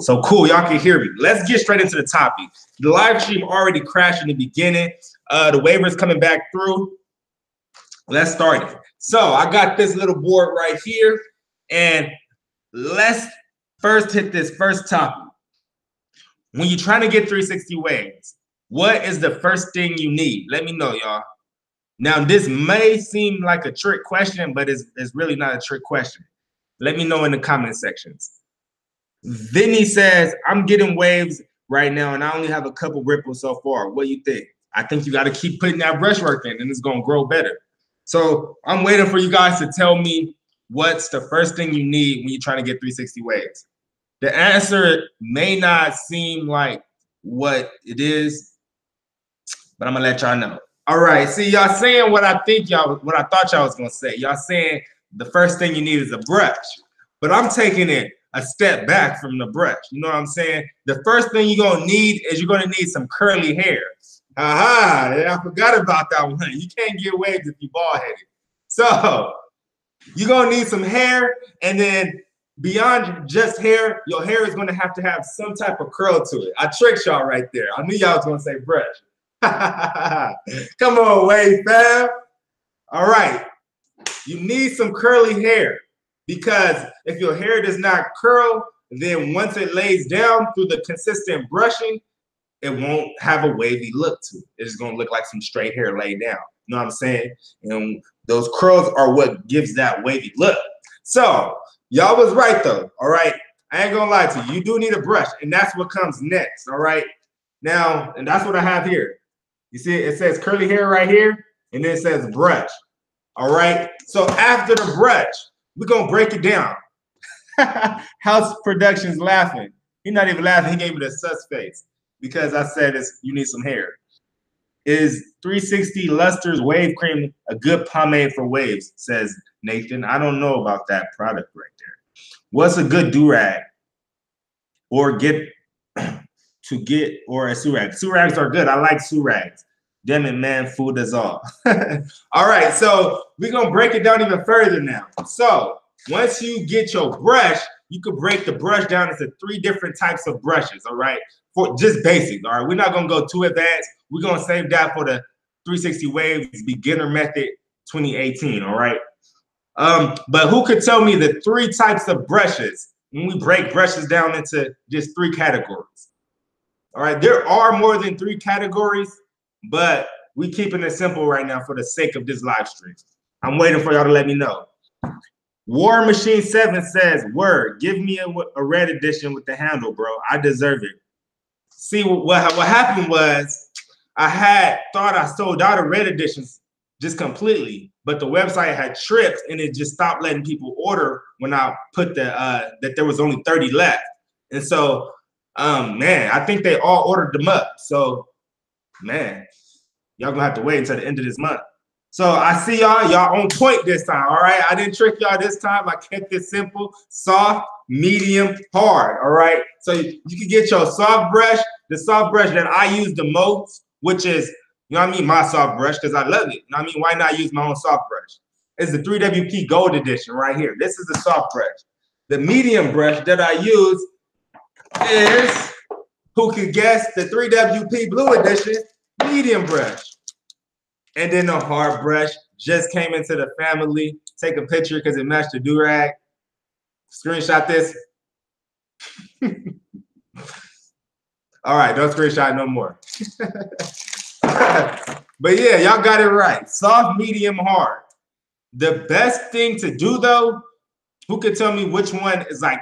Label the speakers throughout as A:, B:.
A: So cool, y'all can hear me. Let's get straight into the topic. The live stream already crashed in the beginning. Uh, the wavers coming back through. Let's start it. So I got this little board right here, and let's first hit this first topic. When you're trying to get 360 waves, what is the first thing you need? Let me know, y'all. Now, this may seem like a trick question, but it's, it's really not a trick question. Let me know in the comment sections. Vinny says, I'm getting waves right now, and I only have a couple ripples so far. What do you think? I think you got to keep putting that brushwork in, and it's going to grow better. So I'm waiting for you guys to tell me what's the first thing you need when you're trying to get 360 waves. The answer may not seem like what it is, but I'm gonna let y'all know. All right, see y'all saying what I think y'all, what I thought y'all was gonna say. Y'all saying the first thing you need is a brush, but I'm taking it a step back from the brush. You know what I'm saying? The first thing you're gonna need is you're gonna need some curly hair. Aha, I forgot about that one. You can't get waves if you bald headed. So you're gonna need some hair, and then beyond just hair, your hair is gonna have to have some type of curl to it. I tricked y'all right there. I knew y'all was gonna say brush. Come on, wave fam. All right. You need some curly hair. Because if your hair does not curl, then once it lays down through the consistent brushing, it won't have a wavy look to it. It's gonna look like some straight hair laid down. You know what I'm saying? And those curls are what gives that wavy look. So y'all was right though. All right. I ain't gonna lie to you. You do need a brush, and that's what comes next. All right. Now, and that's what I have here. You see, it says curly hair right here, and then it says brush. All right. So after the brush, we're gonna break it down. House Productions laughing. He's not even laughing. He gave me the sus face because I said it's you need some hair. Is 360 Luster's Wave Cream a good pomade for waves? Says Nathan. I don't know about that product right there. What's a good do rag? Or get to get or a surag? Surags are good. I like surags. Damn it, man, food is all. all right, so we're gonna break it down even further now. So once you get your brush, you could break the brush down into three different types of brushes. All right, for just basic. All right, we're not gonna go too advanced. We're gonna save that for the 360 Waves Beginner Method 2018. All right. Um, but who could tell me the three types of brushes when we break brushes down into just three categories? All right, there are more than three categories, but we keeping it simple right now for the sake of this live stream. I'm waiting for y'all to let me know. War Machine 7 says, word, give me a, a red edition with the handle, bro. I deserve it. See, what, what, happened was I had thought I sold out of red editions just completely, but the website had tripped and it just stopped letting people order when I put the uh, that there was only 30 left. And so, um, man, I think they all ordered them up. So, man, y'all gonna have to wait until the end of this month. So I see y'all, y'all on point this time. All right. I didn't trick y'all this time. I kept it simple, soft, medium, hard. All right. So you, you can get your soft brush, the soft brush that I use the most, which is, you know I mean, my soft brush, because I love it. You know I mean? Why not use my own soft brush? It's the 3WP Gold Edition right here. This is the soft brush. The medium brush that I use is, who could guess, the 3WP Blue Edition medium brush. And then the hard brush just came into the family. Take a picture because it matched the do-rag. Screenshot this. All right, don't screenshot no more. but yeah, y'all got it right. Soft, medium, hard. The best thing to do though, who could tell me which one is like,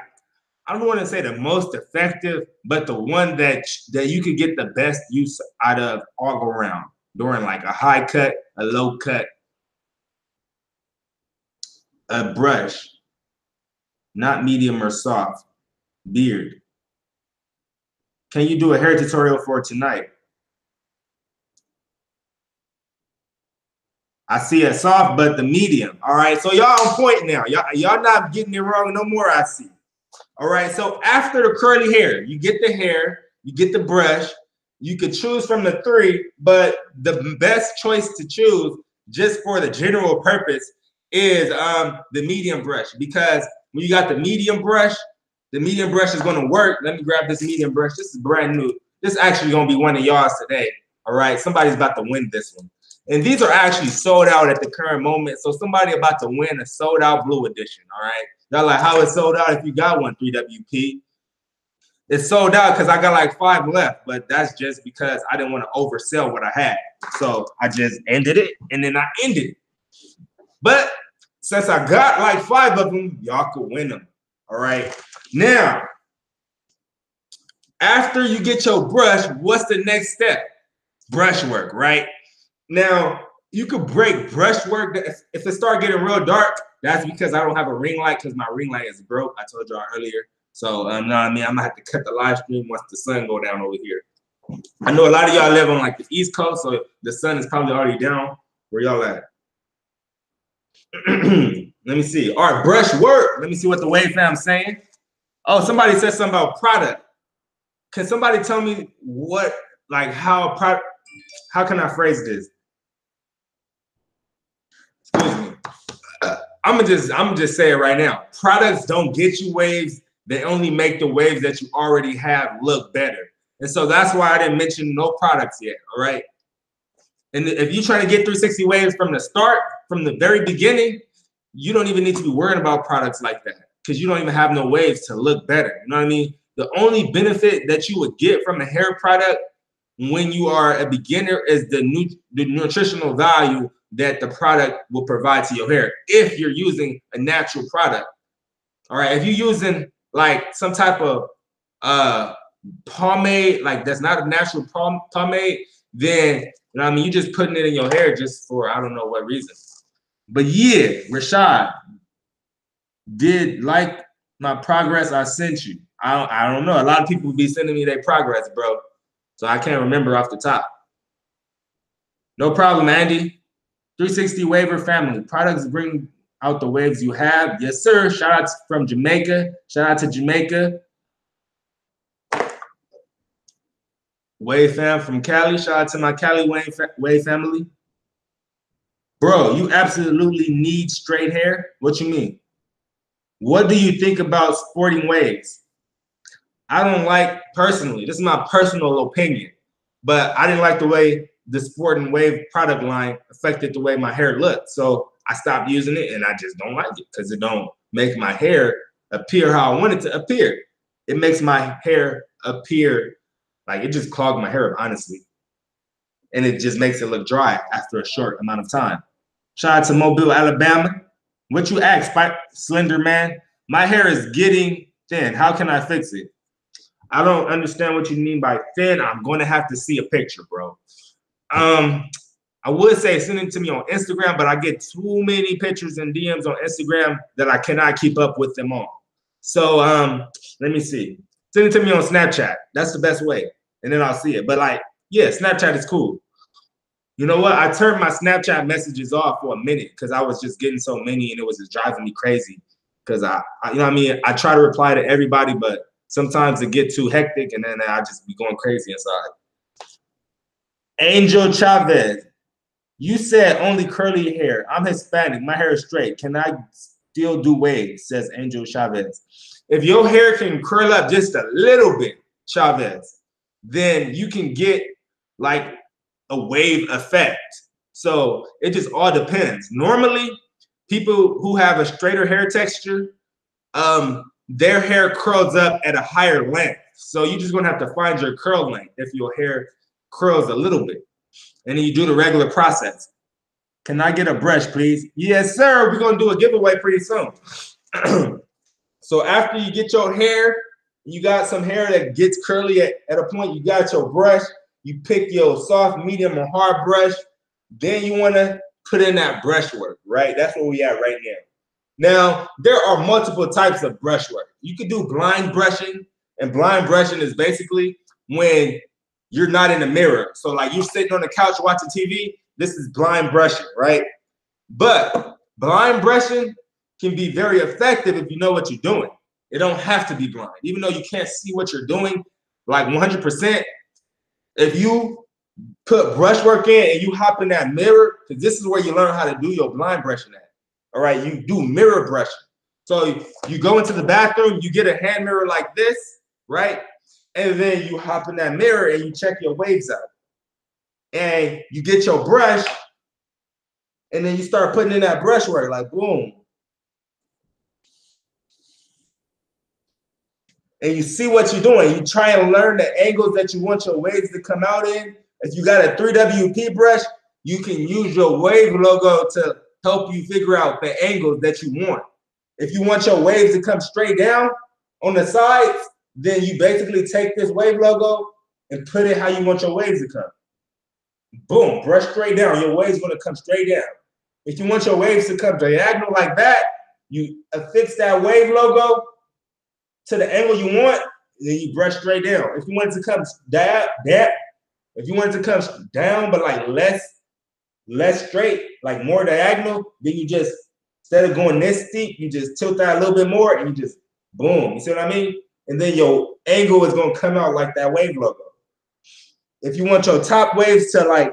A: I don't want to say the most effective, but the one that that you could get the best use out of all around during like a high cut, a low cut, a brush, not medium or soft, beard. Can you do a hair tutorial for tonight? I see a soft, but the medium. All right, so y'all on point now. Y'all, y'all not getting it wrong no more, I see. All right, so after the curly hair, you get the hair, you get the brush, you could choose from the three, but the best choice to choose just for the general purpose is um, the medium brush because when you got the medium brush, the medium brush is gonna work. Let me grab this medium brush. This is brand new. This is actually gonna be one of y'all's today. All right, somebody's about to win this one. And these are actually sold out at the current moment. So somebody about to win a sold out blue edition. All right. Y'all like how it sold out if you got one 3WP. It's sold out because I got like five left, but that's just because I didn't want to oversell what I had. So I just ended it and then I ended it. But since I got like five of them, y'all could win them. All right. Now, after you get your brush, what's the next step? Brush work, right? Now, you could break brushwork. If it start getting real dark, that's because I don't have a ring light because my ring light is broke. I told y'all earlier. So, um, know what I mean? I'm gonna have to cut the live stream once the sun go down over here. I know a lot of y'all live on like the East Coast, so the sun is probably already down. Where y'all at? Let me see. All right, brush work. Let me see what the wave fam's saying. Oh, somebody said something about product. Can somebody tell me what, like, how product? How can I phrase this? Excuse me. I'm gonna just I'm just say it right now. Products don't get you waves. They only make the waves that you already have look better. And so that's why I didn't mention no products yet. All right. And if you're trying to get 360 waves from the start, from the very beginning, you don't even need to be worrying about products like that because you don't even have no waves to look better. You know what I mean? The only benefit that you would get from a hair product when you are a beginner is the, nu- the nutritional value that the product will provide to your hair if you're using a natural product. All right, if you're using like some type of uh pomade, like that's not a natural pom- pomade, then you know I mean you're just putting it in your hair just for I don't know what reason. But yeah, Rashad did like my progress I sent you. I don't, I don't know. A lot of people be sending me their progress, bro. So I can't remember off the top. No problem, Andy. 360 waver family. Products bring out the waves you have. Yes, sir. Shout out from Jamaica. Shout out to Jamaica. Wave fam from Cali. Shout out to my Cali Wave, Wave family. Bro, you absolutely need straight hair. What you mean? What do you think about sporting waves? I don't like personally. This is my personal opinion, but I didn't like the way the Sporting Wave product line affected the way my hair looked. So I stopped using it, and I just don't like it because it don't make my hair appear how I want it to appear. It makes my hair appear like it just clogged my hair up, honestly, and it just makes it look dry after a short amount of time. Shout out to Mobile, Alabama. What you ask, Slender Man? My hair is getting thin. How can I fix it? I don't understand what you mean by thin. I'm going to have to see a picture, bro. Um, I would say send it to me on Instagram, but I get too many pictures and DMs on Instagram that I cannot keep up with them all. So um, let me see. Send it to me on Snapchat. That's the best way, and then I'll see it. But like, yeah, Snapchat is cool. You know what? I turned my Snapchat messages off for a minute because I was just getting so many, and it was just driving me crazy. Because I, I, you know, what I mean, I try to reply to everybody, but sometimes it get too hectic and then I just be going crazy inside. Angel Chavez, you said only curly hair. I'm Hispanic. My hair is straight. Can I still do waves? Says Angel Chavez. If your hair can curl up just a little bit, Chavez, then you can get like a wave effect. So it just all depends. Normally, people who have a straighter hair texture, um, their hair curls up at a higher length. So you're just gonna have to find your curl length if your hair curls a little bit. And then you do the regular process. Can I get a brush, please? Yes, sir. We're gonna do a giveaway pretty soon. so after you get your hair, you got some hair that gets curly at, at a point, you got your brush, you pick your soft, medium, or hard brush. Then you wanna put in that brush work, right? That's where we at right now. Now, there are multiple types of brushwork. You can do blind brushing, and blind brushing is basically when you're not in the mirror. So, like you're sitting on the couch watching TV, this is blind brushing, right? But blind brushing can be very effective if you know what you're doing. It don't have to be blind, even though you can't see what you're doing like 100%. If you put brushwork in and you hop in that mirror, because this is where you learn how to do your blind brushing at. All right, you do mirror brushing. So you go into the bathroom, you get a hand mirror like this, right? And then you hop in that mirror and you check your waves out. And you get your brush, and then you start putting in that brushwork, like boom. And you see what you're doing. You try and learn the angles that you want your waves to come out in. If you got a 3WP brush, you can use your wave logo to help you figure out the angles that you want. If you want your waves to come straight down on the sides, then you basically take this wave logo and put it how you want your waves to come. Boom, brush straight down. Your waves gonna come straight down. If you want your waves to come diagonal like that, you affix that wave logo to the angle you want, then you brush straight down. If you want it to come down, that, if you want it to come down, but like less, less straight, like more diagonal, then you just instead of going this steep, you just tilt that a little bit more and you just boom. You see what I mean? And then your angle is gonna come out like that wave logo. If you want your top waves to like,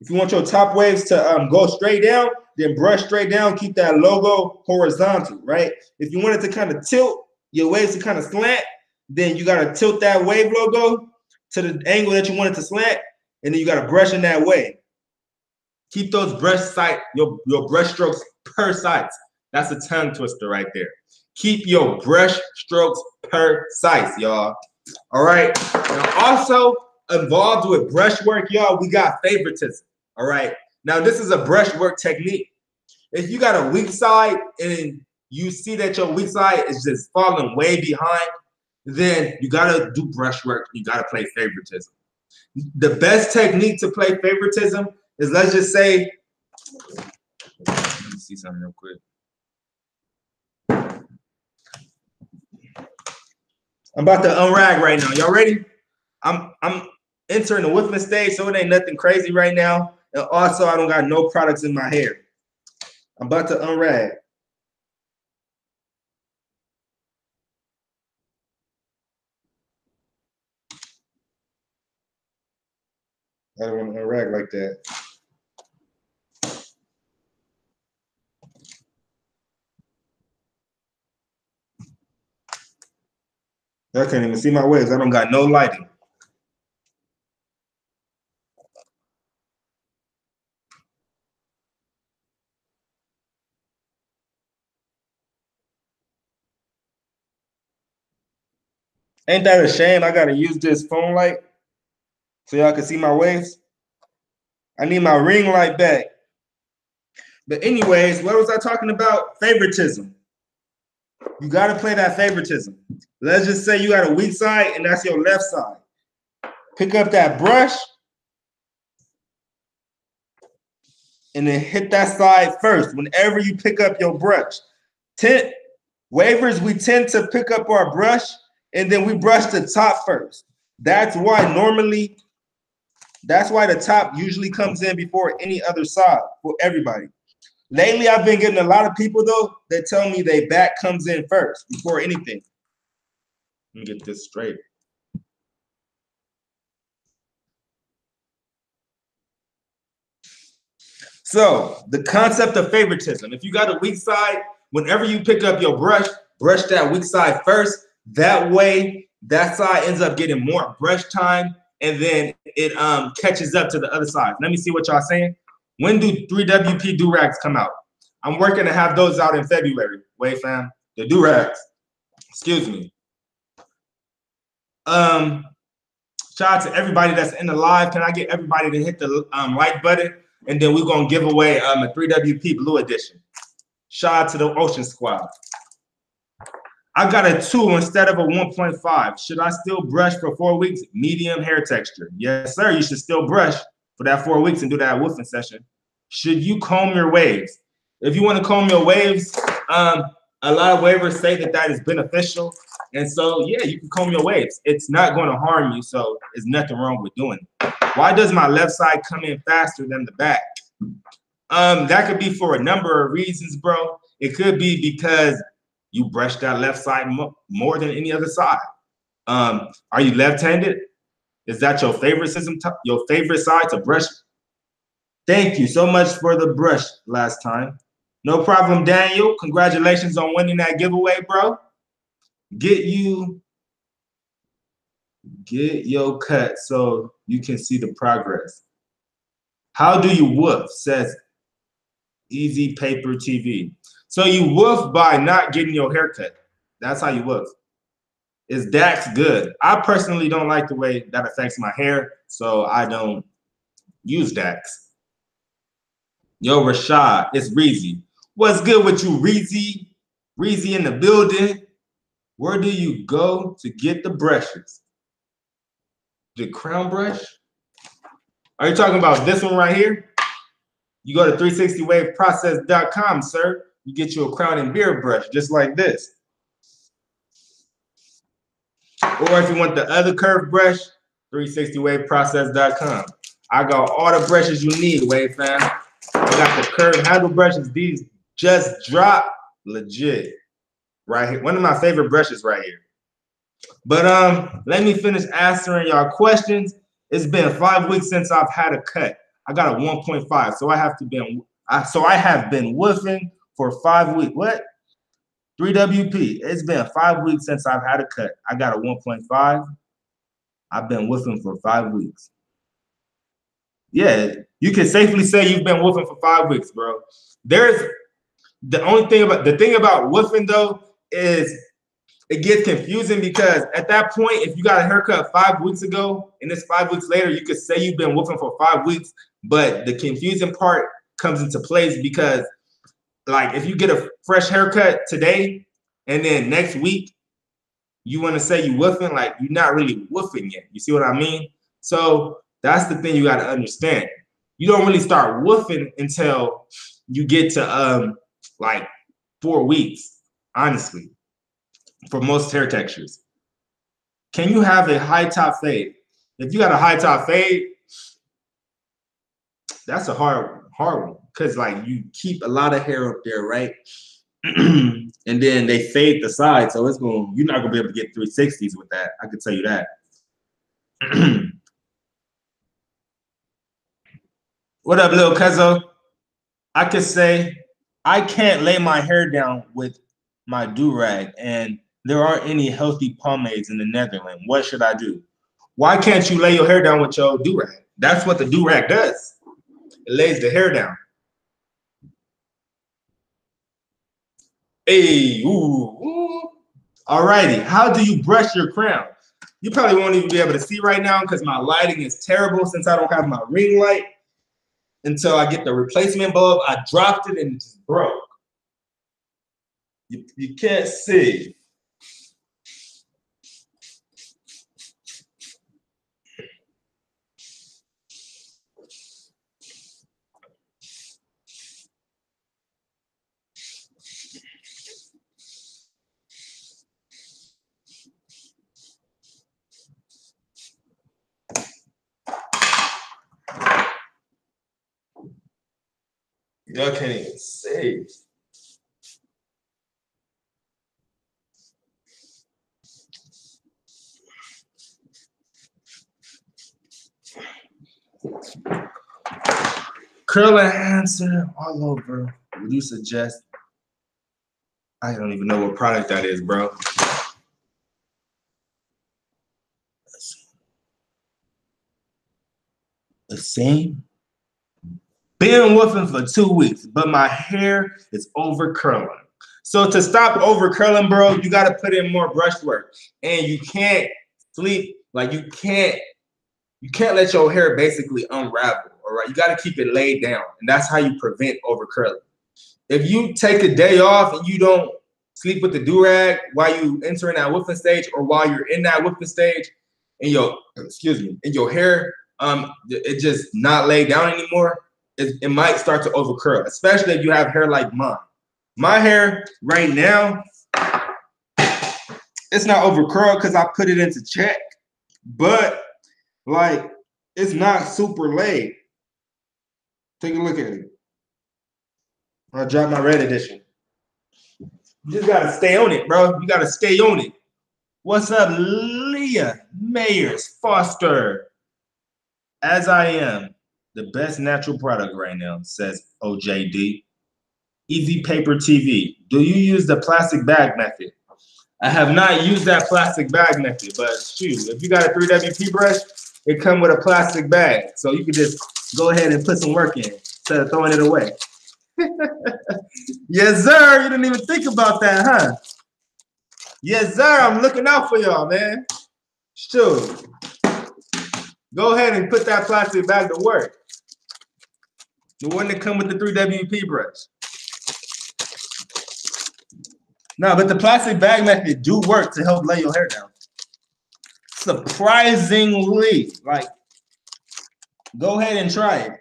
A: if you want your top waves to um, go straight down, then brush straight down, keep that logo horizontal, right? If you want it to kind of tilt, your waves to kind of slant, then you gotta tilt that wave logo to the angle that you want it to slant, and then you gotta brush in that way. Keep those brush sight, your, your brush strokes per sites. That's a tongue twister right there. Keep your brush strokes size, y'all. All right. Now, also involved with brushwork, y'all, we got favoritism. All right. Now, this is a brushwork technique. If you got a weak side and you see that your weak side is just falling way behind, then you gotta do brushwork. You gotta play favoritism. The best technique to play favoritism is let's just say, let me see something real quick. I'm about to unrag right now. Y'all ready? I'm I'm entering the whipping stage, so it ain't nothing crazy right now. And also, I don't got no products in my hair. I'm about to unrag. I don't want to unrag like that. I can't even see my waves. I don't got no lighting. Ain't that a shame? I gotta use this phone light so y'all can see my waves. I need my ring light back. But anyways, what was I talking about? Favoritism. You gotta play that favoritism. Let's just say you got a weak side and that's your left side. Pick up that brush and then hit that side first whenever you pick up your brush. Tent wavers, we tend to pick up our brush and then we brush the top first. That's why normally, that's why the top usually comes in before any other side for everybody. Lately, I've been getting a lot of people though that tell me they back comes in first before anything. Let me get this straight. So the concept of favoritism. If you got a weak side, whenever you pick up your brush, brush that weak side first. That way, that side ends up getting more brush time, and then it um catches up to the other side. Let me see what y'all saying. When do 3WP do rags come out? I'm working to have those out in February. Wait, fam, the do rags. Excuse me. Um, shout out to everybody that's in the live. Can I get everybody to hit the um, like button? And then we're gonna give away um, a 3WP Blue Edition. Shout out to the Ocean Squad. I got a two instead of a 1.5. Should I still brush for four weeks? Medium hair texture. Yes, sir. You should still brush for that four weeks and do that woofing session. Should you comb your waves? If you want to comb your waves, um, a lot of wavers say that that is beneficial. And so, yeah, you can comb your waves. It's not going to harm you. So there's nothing wrong with doing it. Why does my left side come in faster than the back? Um, that could be for a number of reasons, bro. It could be because you brush that left side mo more than any other side. Um, are you left-handed? Is that your favorite system, your favorite side to brush? Thank you so much for the brush last time. No problem, Daniel. Congratulations on winning that giveaway, bro. Get you get your cut so you can see the progress. How do you woof? Says Easy Paper TV. So you woof by not getting your haircut. That's how you woof. Is Dax good? I personally don't like the way that affects my hair, so I don't use Dax. Yo, Rashad, it's Reezy. What's good with you, Reezy? Reezy in the building. Where do you go to get the brushes? The crown brush? Are you talking about this one right here? You go to 360waveprocess.com, sir. You get you a crown and beard brush just like this. Or if you want the other curved brush, 360waveprocess.com. I got all the brushes you need, Wave fam. I got the curved handle brushes. These just drop legit right here. One of my favorite brushes right here. But um, let me finish answering y'all questions. It's been five weeks since I've had a cut. I got a 1.5, so I have to been I so I have been woofing for five weeks. What? 3WP. It's been five weeks since I've had a cut. I got a 1.5. I've been woofing for five weeks. Yeah, you can safely say you've been woofing for five weeks, bro. There's the only thing about the thing about woofing though is it gets confusing because at that point, if you got a haircut five weeks ago and it's five weeks later, you could say you've been woofing for five weeks, but the confusing part comes into place because like if you get a fresh haircut today and then next week you want to say you woofing, like you're not really woofing yet. You see what I mean? So that's the thing you got to understand. You don't really start woofing until you get to um like four weeks, honestly, for most hair textures. Can you have a high top fade? If you got a high top fade, that's a hard hard one because like you keep a lot of hair up there, right? and then they fade the side, so it's going. You're not gonna be able to get 360s with that. I can tell you that. what up, little cuzzo? I could say I can't lay my hair down with my do rag, and there aren't any healthy pomades in the Netherlands. What should I do? Why can't you lay your hair down with your do rag? That's what the do rag does. Lays the hair down. Hey, ooh, ooh. All righty. How do you brush your crown? You probably won't even be able to see right now because my lighting is terrible since I don't have my ring light. Until I get the replacement bulb, I dropped it and it just broke. You, you can't see. Y'all can't even see. Curl and answer all over. Would you suggest? I don't even know what product that is, bro. The same. Been woofing for two weeks, but my hair is over curling. So to stop over curling, bro, you got to put in more brush work, and you can't sleep like you can't. You can't let your hair basically unravel. All right, you got to keep it laid down, and that's how you prevent over curling. If you take a day off and you don't sleep with the do rag while you enter in that woofing stage, or while you're in that woofing stage, and your excuse me, and your hair um it just not laid down anymore it, it might start to overcurl, especially if you have hair like mine. My hair right now, it's not overcurled because I put it into check, but like it's not super laid. Take a look at it. I dropped my red edition. You just gotta stay on it, bro. You gotta stay on it. What's up, Leah Mayers Foster? As I am the best natural product right now, says OJD. Easy Paper TV. Do you use the plastic bag method? I have not used that plastic bag method, but shoot, if you got a 3WP brush, it come with a plastic bag. So you can just go ahead and put some work in instead of throwing it away. yes, sir. You didn't even think about that, huh? Yes, sir. I'm looking out for y'all, man. Sure. Go ahead and put that plastic bag to work. The one that come with the 3WP brush. No, but the plastic bag method do work to help lay your hair down. Surprisingly, like, go ahead and try it.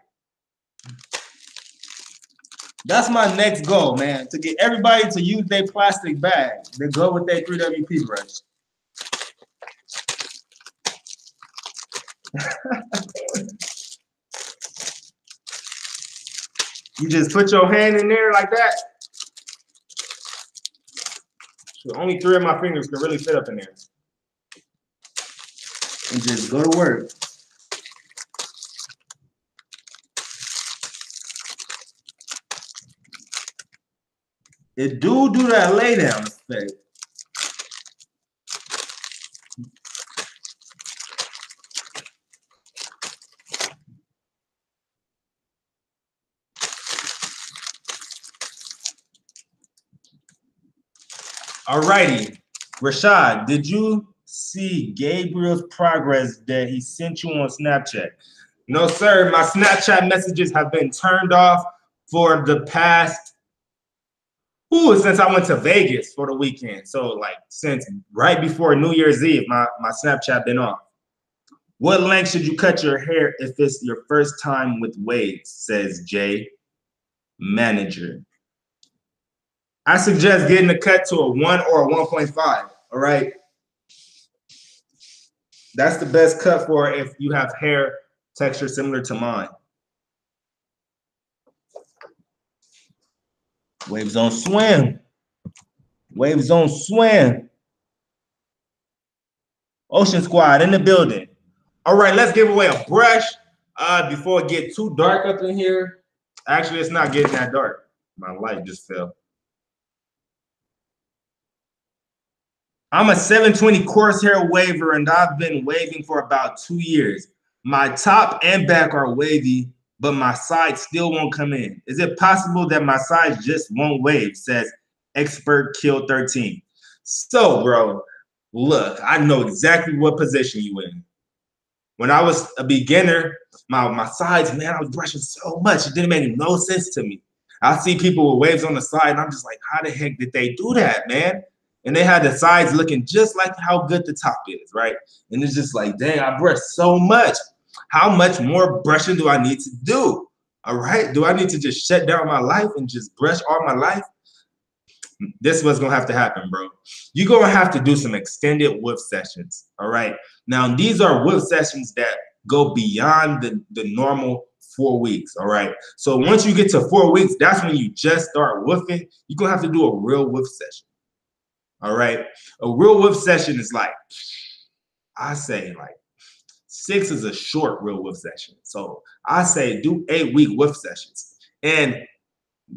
A: That's my next goal, man, to get everybody to use their plastic bag. They go with their 3WP brush. you just put your hand in there like that. So only three of my fingers can really fit up in there. And just go to work. It do do that lay down effect. All righty. Rashad, did you see Gabriel's progress that he sent you on Snapchat? No, sir. My Snapchat messages have been turned off for the past, ooh, since I went to Vegas for the weekend. So, like, since right before New Year's Eve, my, my Snapchat been off. What length should you cut your hair if it's your first time with waves? Says Jay, manager. I suggest getting the cut to a one or a 1.5. All right. That's the best cut for if you have hair texture similar to mine. Waves on swim. Waves on swim. Ocean Squad in the building. All right, let's give away a brush uh, before it get too dark up in here. Actually, it's not getting that dark. My light just fell. I'm a 720 coarse hair waver, and I've been waving for about two years. My top and back are wavy, but my sides still won't come in. Is it possible that my sides just won't wave? Says expert kill 13. So, bro, look, I know exactly what position you in. When I was a beginner, my, my sides, man, I was brushing so much. It didn't make no sense to me. I see people with waves on the side, and I'm just like, how the heck did they do that, man? And they had the sides looking just like how good the top is, right? And it's just like, dang, I brush so much. How much more brushing do I need to do? All right. Do I need to just shut down my life and just brush all my life? This was gonna have to happen, bro. You're gonna have to do some extended whip sessions. All right. Now, these are whip sessions that go beyond the, the normal four weeks. All right. So once you get to four weeks, that's when you just start woofing. You're gonna have to do a real whip session. All right. A real whip session is like, I say like six is a short real whip session. So I say do eight week whip sessions. And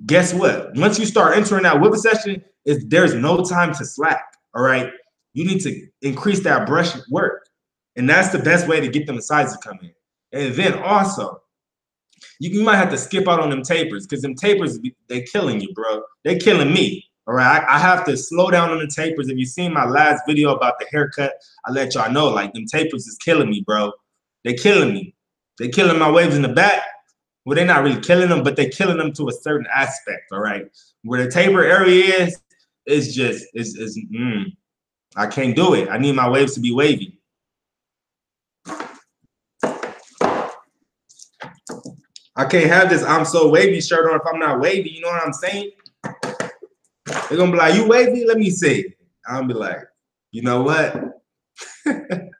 A: guess what? Once you start entering that whip session, is there's no time to slack. All right. You need to increase that brush work. And that's the best way to get them sides to come in. And then also, you, you might have to skip out on them tapers because them tapers, they killing you, bro. They killing me. All right, I, I, have to slow down on the tapers. If you seen my last video about the haircut, I let y'all know like them tapers is killing me, bro. They killing me. They killing my waves in the back. Well, they're not really killing them, but they killing them to a certain aspect. All right, where the taper area is, is just is is. Mm, I can't do it. I need my waves to be wavy. I can't have this I'm so wavy shirt on if I'm not wavy. You know what I'm saying? They're gonna be like, "You wavy? Let me see." I'll be like, "You know what?"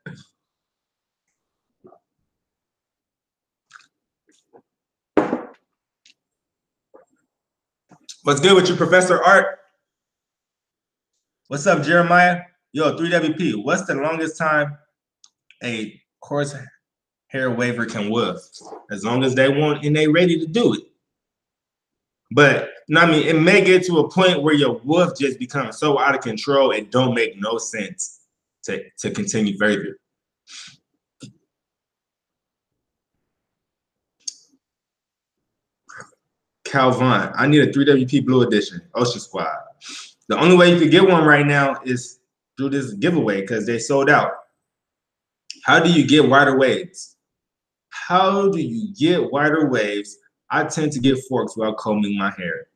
A: What's good with you, Professor Art? What's up, Jeremiah? Yo, 3WP. What's the longest time a coarse hair waver can woof? As long as they want and they ready to do it. But No, I mean it may get to a point where your wolf just becomes so out of control it don't make no sense to, to continue further. Calvin, I need a 3WP Blue Edition, Ocean Squad. The only way you could get one right now is through this giveaway because they sold out. How do you get wider waves? How do you get wider waves? I tend to get forks while combing my hair.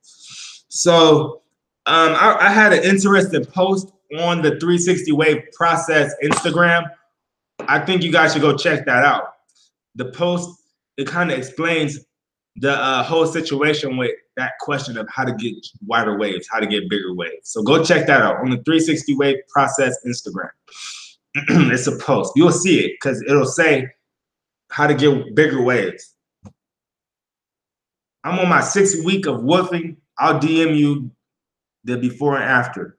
A: So um, I, I had an interesting post on the 360 wave process Instagram. I think you guys should go check that out. The post it kind of explains the uh, whole situation with that question of how to get wider waves, how to get bigger waves. So go check that out on the 360 wave process Instagram. it's a post. You'll see it because it'll say how to get bigger waves. I'm on my sixth week of woofing. I'll DM you the before and after.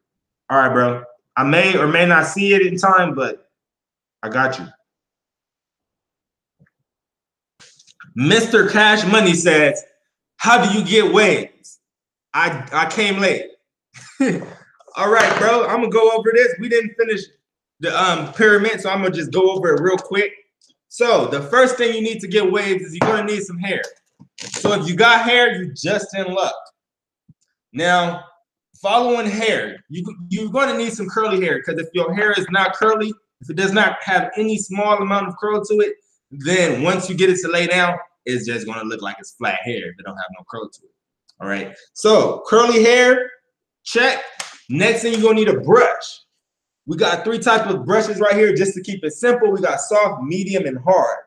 A: All right, bro. I may or may not see it in time, but I got you. Mr. Cash Money says, How do you get waves? I, I came late. All right, bro. I'm gonna go over this. We didn't finish the um pyramid, so I'm gonna just go over it real quick. So the first thing you need to get waves is you're gonna need some hair. So if you got hair, you're just in luck. Now, following hair, you, you're gonna need some curly hair because if your hair is not curly, if it does not have any small amount of curl to it, then once you get it to lay down, it's just gonna look like it's flat hair it don't have no curl to it. All right. So curly hair, check. Next thing you're gonna need a brush. We got three types of brushes right here just to keep it simple. We got soft, medium, and hard.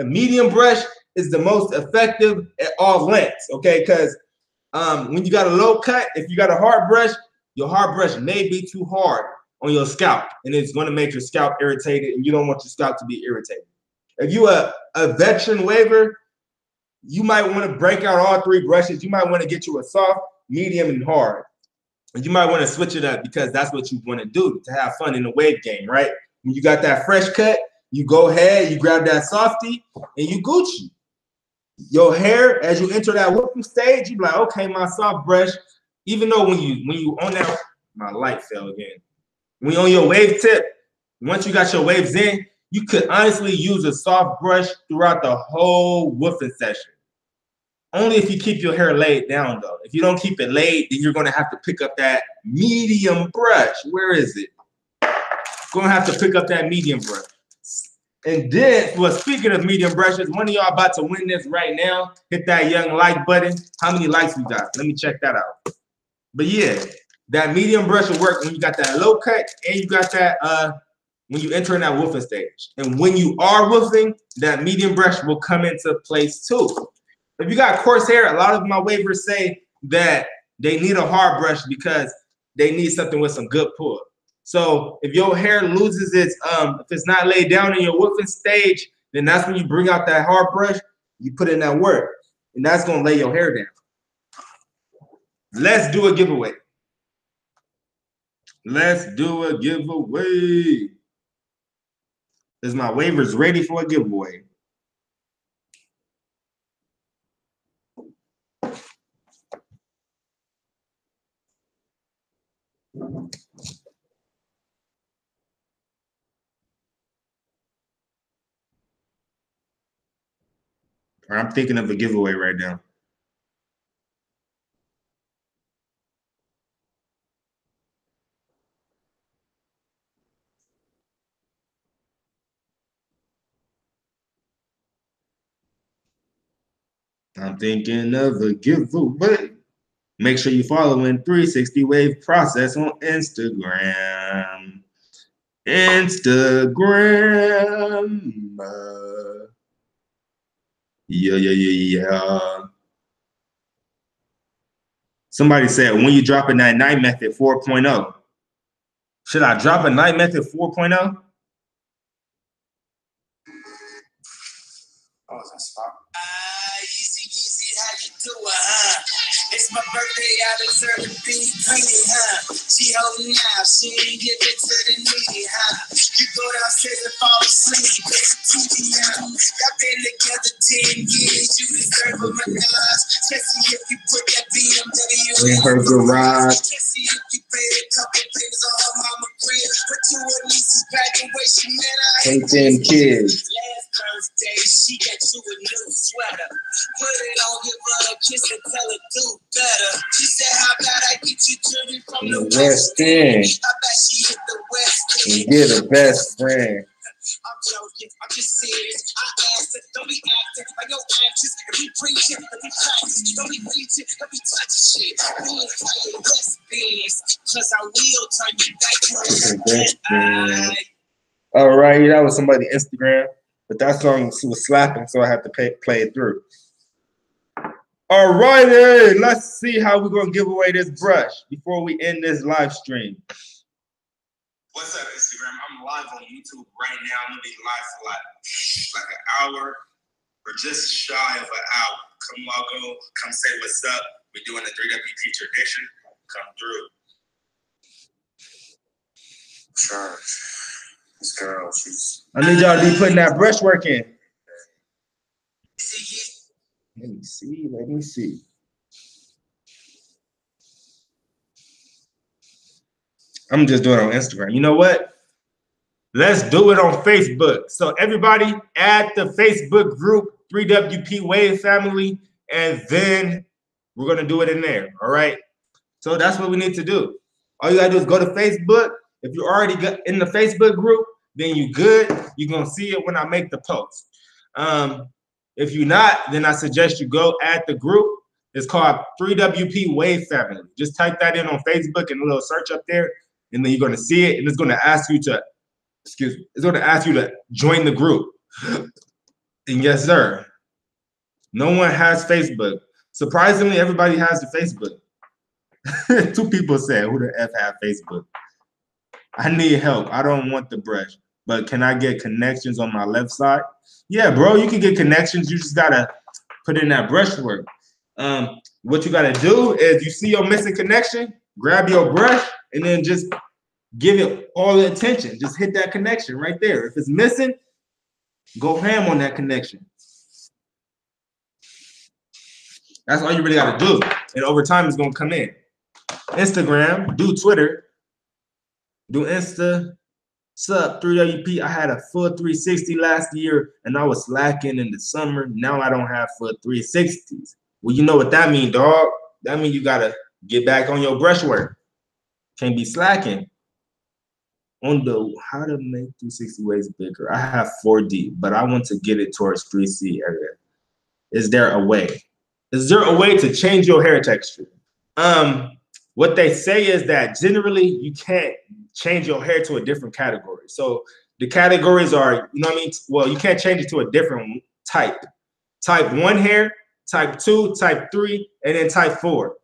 A: A medium brush is the most effective at all lengths, okay? Because um, when you got a low cut, if you got a hard brush, your hard brush may be too hard on your scalp, and it's going to make your scalp irritated, and you don't want your scalp to be irritated. If you a, a veteran waver, you might want to break out all three brushes. You might want to get you a soft, medium, and hard. And you might want to switch it up because that's what you want to do to have fun in the wave game, right? When you got that fresh cut, you go ahead, you grab that softy, and you Gucci. Your hair, as you enter that whooping stage, you be like, okay, my soft brush. Even though when you when you on that, my light fell again. When on your wave tip, once you got your waves in, you could honestly use a soft brush throughout the whole woofing session. Only if you keep your hair laid down, though. If you don't keep it laid, then you're gonna have to pick up that medium brush. Where is it? Gonna have to pick up that medium brush. And then, well, speaking of medium brushes, one of y'all about to win this right now. Hit that young like button. How many likes we got? Let me check that out. But yeah, that medium brush will work when you got that low cut and you got that uh when you enter in that woofing stage. And when you are woofing, that medium brush will come into place too. If you got coarse hair, a lot of my wavers say that they need a hard brush because they need something with some good pull. So if your hair loses its, um, if it's not laid down in your woofing stage, then that's when you bring out that hard brush, you put in that work, and that's gonna lay your hair down. Let's do a giveaway. Let's do a giveaway. Is my wavers ready for a giveaway? I'm thinking of a giveaway right now. I'm thinking of a giveaway. Make sure you following 360 Wave Process on Instagram. Instagram. Yeah, yeah, yeah, yeah. Somebody said, when you dropping that night method 4.0, should I drop a night method 4.0? My birthday, I deserve to be greedy, huh? She holding oh, out, she ain't give it to the needy, huh? You go downstairs and fall asleep, it's TV, huh? Y'all been together 10 years, you deserve a menage, especially if you put that BMW in her garage. Hey, them kids. Last Birthday, she got you a new sweater. Put it on, give her a kiss and tell her the, West End? She the best friend. I'm joking, I'm just serious. I asked her, don't be acting like no actress. If you preaching, if you practice, don't be preaching, don't be touching shit. We ain't playing West Beans, cause I will turn you back All right, that was somebody Instagram, but that song was slapping, so I had to pay, play it through. All righty, let's see how we're gonna give away this brush before we end this live stream.
B: What's up, Instagram? I'm live on YouTube right now. I'm gonna be live for like like an hour or just shy of an hour. Come log on, come say what's up. We're doing the 3WP tradition. Come through. Charge. This girl, she's.
A: I need y'all to be putting that brush work in. Let me see. Let me see. I'm just doing it on Instagram. You know what? Let's do it on Facebook. So everybody add the Facebook group 3WP Wave Family, and then we're gonna do it in there. All right. So that's what we need to do. All you gotta do is go to Facebook. If you already got in the Facebook group, then you good. You're gonna see it when I make the post. Um, if you're not, then I suggest you go add the group. It's called 3WP Wave Family. Just type that in on Facebook and a little search up there and then you're going to see it, and it's going to ask you to, excuse me, it's to ask you to join the group. And yes, sir, no one has Facebook. Surprisingly, everybody has the Facebook. Two people said, "Who the f have Facebook?" I need help. I don't want the brush, but can I get connections on my left side? Yeah, bro, you can get connections. You just gotta put in that brushwork. Um, what you gotta do is you see your missing connection, grab your brush and then just give it all the attention. Just hit that connection right there. If it's missing, go ham on that connection. That's all you really got to do. And over time, it's to come in. Instagram, do Twitter, do Insta, sub 3WP. I had a full 360 last year and I was slacking in the summer. Now I don't have full 360s. Well, you know what that mean, dog? That mean you got to get back on your brushwork. Can't be slacking. On the how to make 360 waves bigger, I have 4D, but I want to get it towards 3C area. Is there a way? Is there a way to change your hair texture? Um, what they say is that generally you can't change your hair to a different category. So the categories are, you know what I mean? Well, you can't change it to a different type. Type one hair, type two, type three, and then type four.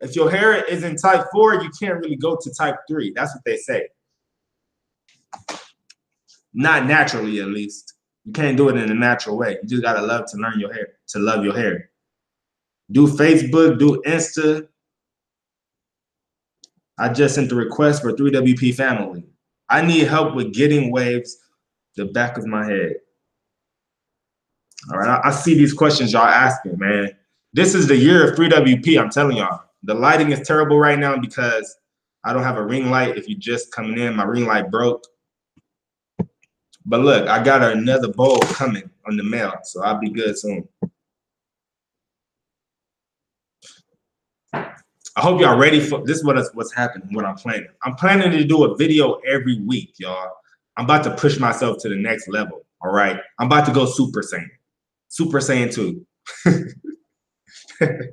A: If your hair is in type four, you can't really go to type three. That's what they say. Not naturally, at least. You can't do it in a natural way. You just gotta love to learn your hair, to love your hair. Do Facebook, do Insta. I just sent the request for 3WP family. I need help with getting waves the back of my head. All right, I, I see these questions y'all asking, man. This is the year of 3WP, I'm telling y'all. The lighting is terrible right now because I don't have a ring light. If you're just coming in, my ring light broke. But look, I got another bowl coming on the mail, so I'll be good soon. I hope y'all ready for this. Is what is what's happening? What I'm planning. I'm planning to do a video every week, y'all. I'm about to push myself to the next level. All right, I'm about to go Super Saiyan, Super Saiyan two.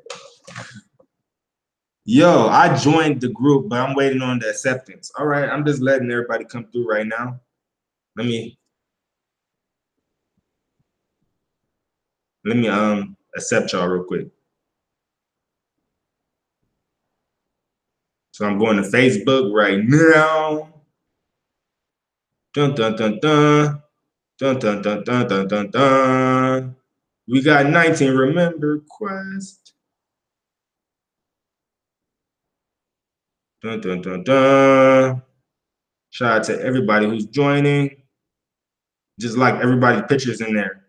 A: Yo, I joined the group, but I'm waiting on the acceptance. All right, I'm just letting everybody come through right now. Let me let me um accept y'all real quick. So I'm going to Facebook right now. Dun dun dun dun. Dun dun dun dun dun dun dun. We got 19 remember quest. Dun, dun, dun, dun. Shout out to everybody who's joining. Just like everybody's pictures in there.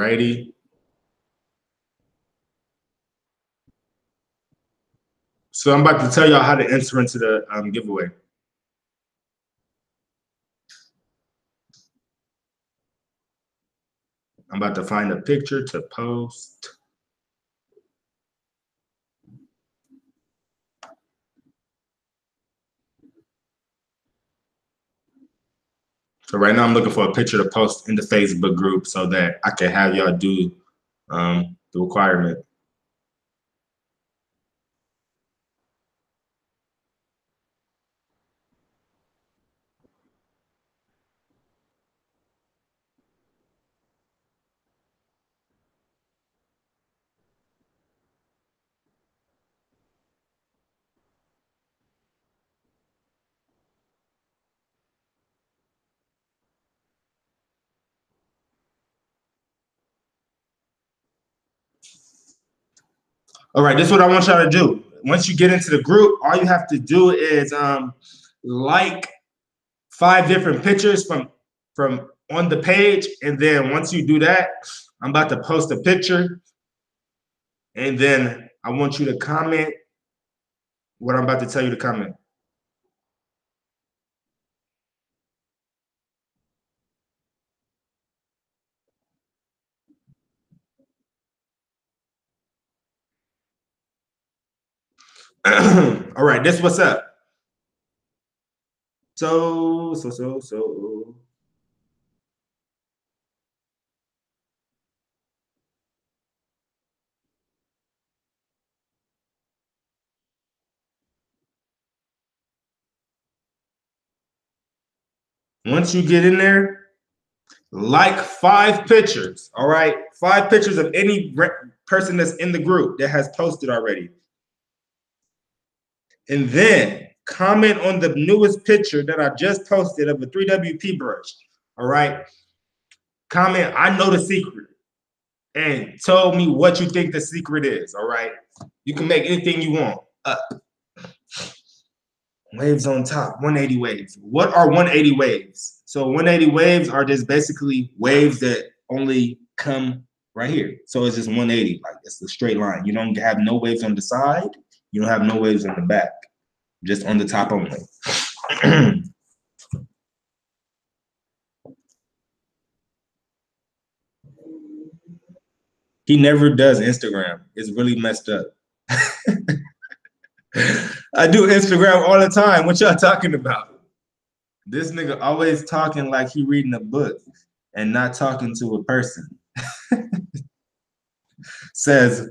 A: Alrighty. So I'm about to tell y'all how to enter into the um, giveaway. I'm about to find a picture to post. So right now I'm looking for a picture to post in the Facebook group so that I can have y'all do um, the requirement. All right, this is what I want y'all to do. Once you get into the group, all you have to do is um, like five different pictures from from on the page, and then once you do that, I'm about to post a picture, and then I want you to comment what I'm about to tell you to comment. All right, this what's up. So, so, so, so. Once you get in there, like five pictures, all right? Five pictures of any person that's in the group that has posted already. And then comment on the newest picture that I just posted of a 3WP brush. All right. Comment, I know the secret. And tell me what you think the secret is. All right. You can make anything you want. Up. Waves on top, 180 waves. What are 180 waves? So 180 waves are just basically waves that only come right here. So it's just 180, like it's a straight line. You don't have no waves on the side. You don't have no waves in the back just on the top only. he never does Instagram. It's really messed up. I do Instagram all the time. What y'all talking about? This nigga always talking like he reading a book and not talking to a person. Says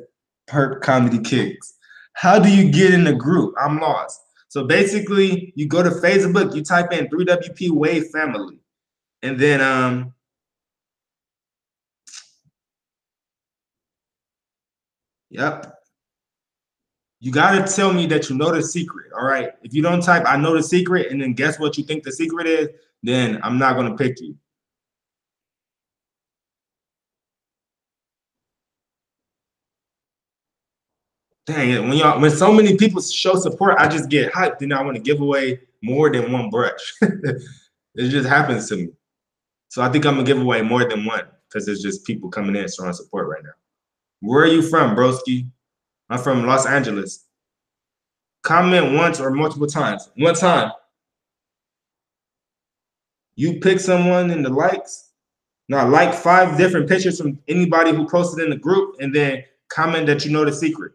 A: Perp Comedy Kicks. How do you get in the group? I'm lost. So basically, you go to Facebook, you type in 3WP Wave Family, and then um, yep. You gotta tell me that you know the secret. All right. If you don't type, I know the secret, and then guess what you think the secret is, then I'm not gonna pick you. Dang it, when y'all when so many people show support, I just get hyped and I want to give away more than one brush. it just happens to me. So I think I'm gonna give away more than one because there's just people coming in showing support right now. Where are you from, broski? I'm from Los Angeles. Comment once or multiple times. One time. You pick someone in the likes. Now like five different pictures from anybody who posted in the group and then comment that you know the secret.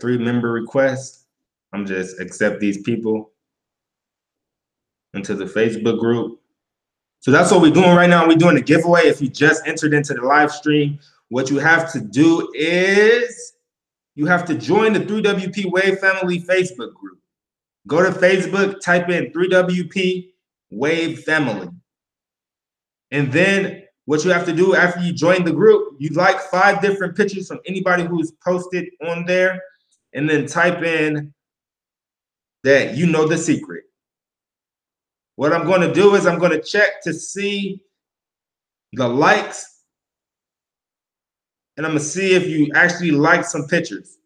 A: Three member requests. I'm just accept these people into the Facebook group. So that's what we're doing right now. We're doing a giveaway. If you just entered into the live stream, what you have to do is you have to join the 3WP Wave Family Facebook group. Go to Facebook, type in 3WP Wave Family. And then what you have to do after you join the group, you like five different pictures from anybody who's posted on there, and then type in that you know the secret. what I'm going to do is I'm going to check to see the likes and I'm going to see if you actually like some pictures.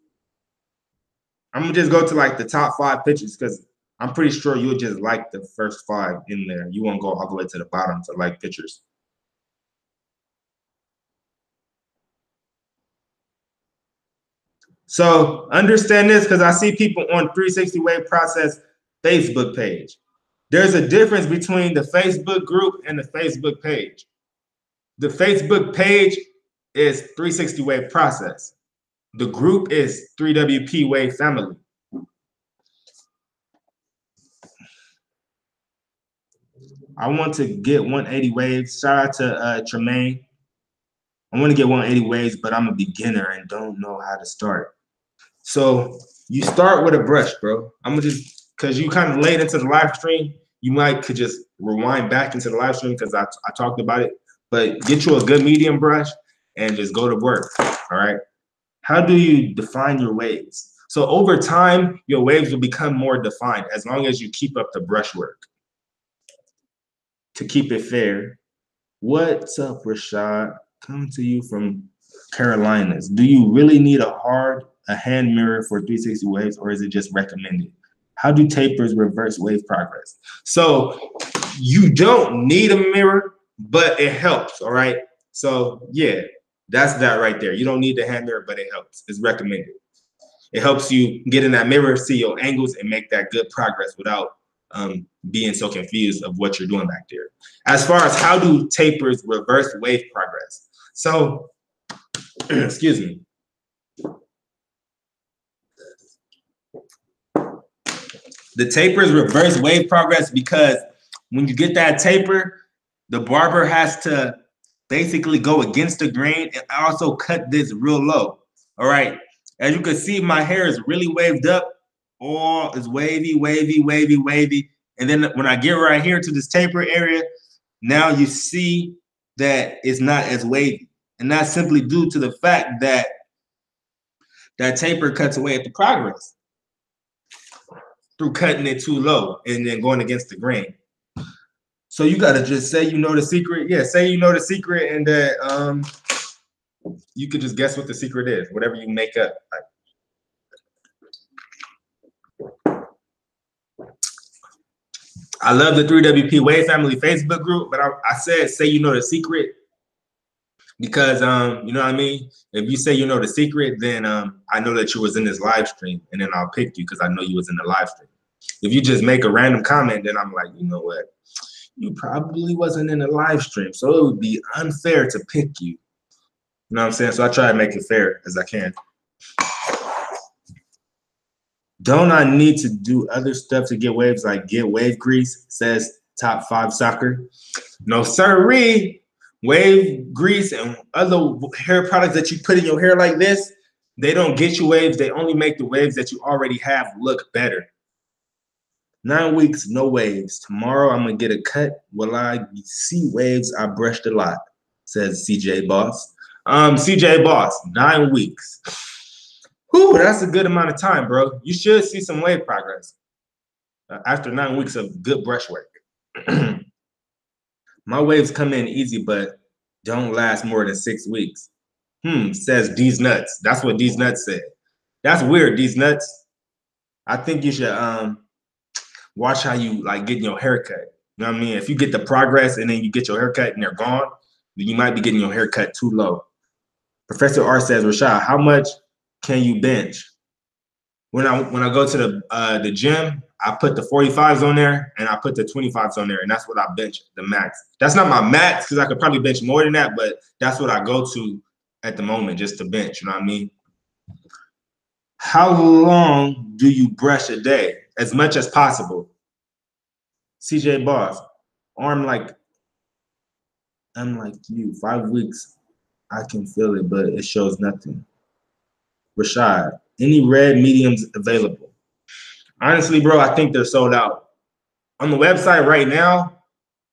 A: I'm going to just go to like the top five pictures because I'm pretty sure you'll just like the first five in there. You won't go all the way to the bottom to like pictures. So understand this because I see people on 360 Wave Process Facebook page. There's a difference between the Facebook group and the Facebook page. The Facebook page is 360 Wave Process. The group is 3WP Wave Family. I want to get 180 waves. Shout out to uh, Tremaine. I want to get 180 waves, but I'm a beginner and don't know how to start. So you start with a brush, bro. I'm gonna just because you kind of laid into the live stream, you might could just rewind back into the live stream because I, I talked about it. But get you a good medium brush and just go to work. All right. How do you define your waves? So over time, your waves will become more defined as long as you keep up the brush work. To keep it fair, what's up, Rashad? Coming to you from Carolinas. Do you really need a hard a hand mirror for 360 waves, or is it just recommended? How do tapers reverse wave progress? So you don't need a mirror, but it helps. All right. So yeah, that's that right there. You don't need the hand mirror, but it helps. It's recommended. It helps you get in that mirror, see your angles, and make that good progress without um, being so confused of what you're doing back there. As far as how do tapers reverse wave progress? So, excuse me. The taper is reverse wave progress because when you get that taper, the barber has to basically go against the grain and also cut this real low. All right. As you can see, my hair is really waved up. All is wavy, wavy, wavy, wavy. And then when I get right here to this taper area, now you see that it's not as wavy. And that's simply due to the fact that that taper cuts away at the progress through cutting it too low and then going against the grain. So you gotta just say you know the secret. Yeah, say you know the secret and that um you could just guess what the secret is, whatever you make up. I love the 3WP Wave Family Facebook group, but I, I said say you know the secret because um you know what I mean. If you say you know the secret, then um I know that you was in this live stream, and then I'll pick you because I know you was in the live stream. If you just make a random comment, then I'm like, you know what? You probably wasn't in the live stream. So it would be unfair to pick you. You know what I'm saying? So I try to make it fair as I can. Don't I need to do other stuff to get waves like get wave grease? Says top five soccer. No, sirree. Wave grease and other hair products that you put in your hair like this, they don't get you waves. They only make the waves that you already have look better. Nine weeks, no waves. Tomorrow I'm gonna get a cut. Will I see waves? I brushed a lot, says CJ Boss. Um, CJ Boss, nine weeks. Whew, that's a good amount of time, bro. You should see some wave progress uh, after nine weeks of good brush work. My waves come in easy, but don't last more than six weeks. Hmm, says these Nuts. That's what these Nuts said. That's weird, these Nuts. I think you should um watch how you like getting your haircut. You know what I mean? If you get the progress and then you get your haircut and they're gone, then you might be getting your haircut too low. Professor R says, Rashad, how much can you bench? When I when I go to the uh, the gym, I put the 45s on there and I put the 25s on there, and that's what I bench the max. That's not my max because I could probably bench more than that, but that's what I go to at the moment just to bench. You know what I mean? How long do you brush a day? As much as possible. CJ Boss, arm like I'm like you. Five weeks, I can feel it, but it shows nothing. Rashad, any red mediums available? Honestly, bro, I think they're sold out. On the website right now,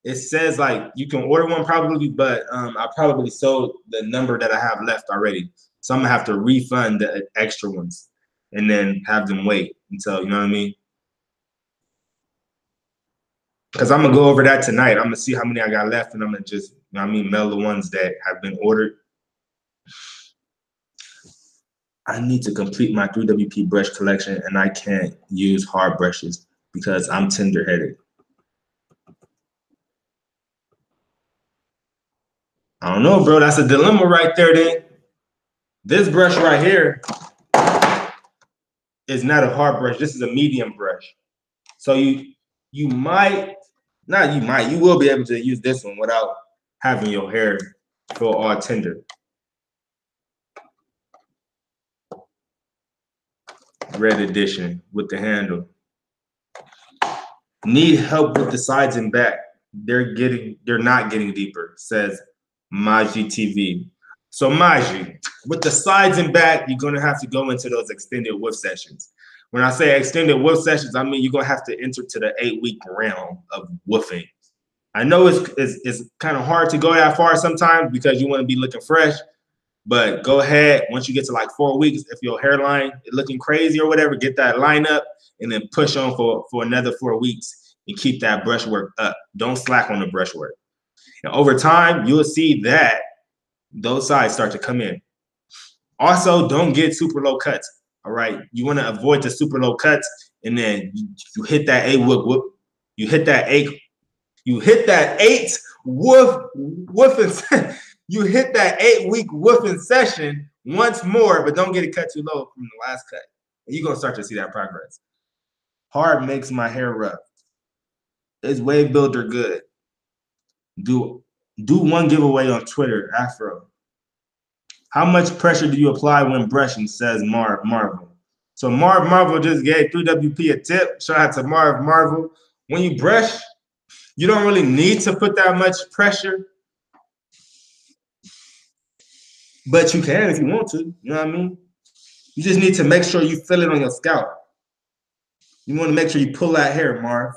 A: it says like you can order one probably, but um, I probably sold the number that I have left already. So I'm gonna have to refund the extra ones and then have them wait until you know what I mean. Because I'm gonna go over that tonight. I'm gonna see how many I got left, and I'm gonna just, you know I mean, mail the ones that have been ordered. I need to complete my 3WP brush collection, and I can't use hard brushes because I'm tender-headed. I don't know, bro. That's a dilemma right there, then. This brush right here is not a hard brush. This is a medium brush. So you you might, not you might, you will be able to use this one without having your hair feel all tender. Red edition with the handle. Need help with the sides and back. They're getting, they're not getting deeper, says Maji TV. So Maji, with the sides and back, you're gonna have to go into those extended whiff sessions. When I say extended whiff sessions, I mean you're gonna have to enter to the eight week realm of wolfing. I know it's, it's, it's kind of hard to go that far sometimes because you want to be looking fresh, but go ahead. Once you get to like four weeks, if your hairline is looking crazy or whatever, get that line up and then push on for, for another four weeks and keep that brushwork up. Don't slack on the brushwork. And over time, you'll see that those sides start to come in. Also, don't get super low cuts. All right. You want to avoid the super low cuts, and then you, you hit that eight whoop whoop. You hit that eight. You hit that eight woof wolfing. you hit that eight week wolfing session once more, but don't get it cut too low from the last cut. And you're gonna start to see that progress. Hard makes my hair rough. Is wave builder good? Do do one giveaway on Twitter, Afro. How much pressure do you apply when brushing? Says Marv Marvel. So Marv Marvel just gave 3WP a tip. Shout out to Marv Marvel. When you brush, you don't really need to put that much pressure. But you can if you want to. You know what I mean? You just need to make sure you feel it on your scalp. You want to make sure you pull that hair, Marv.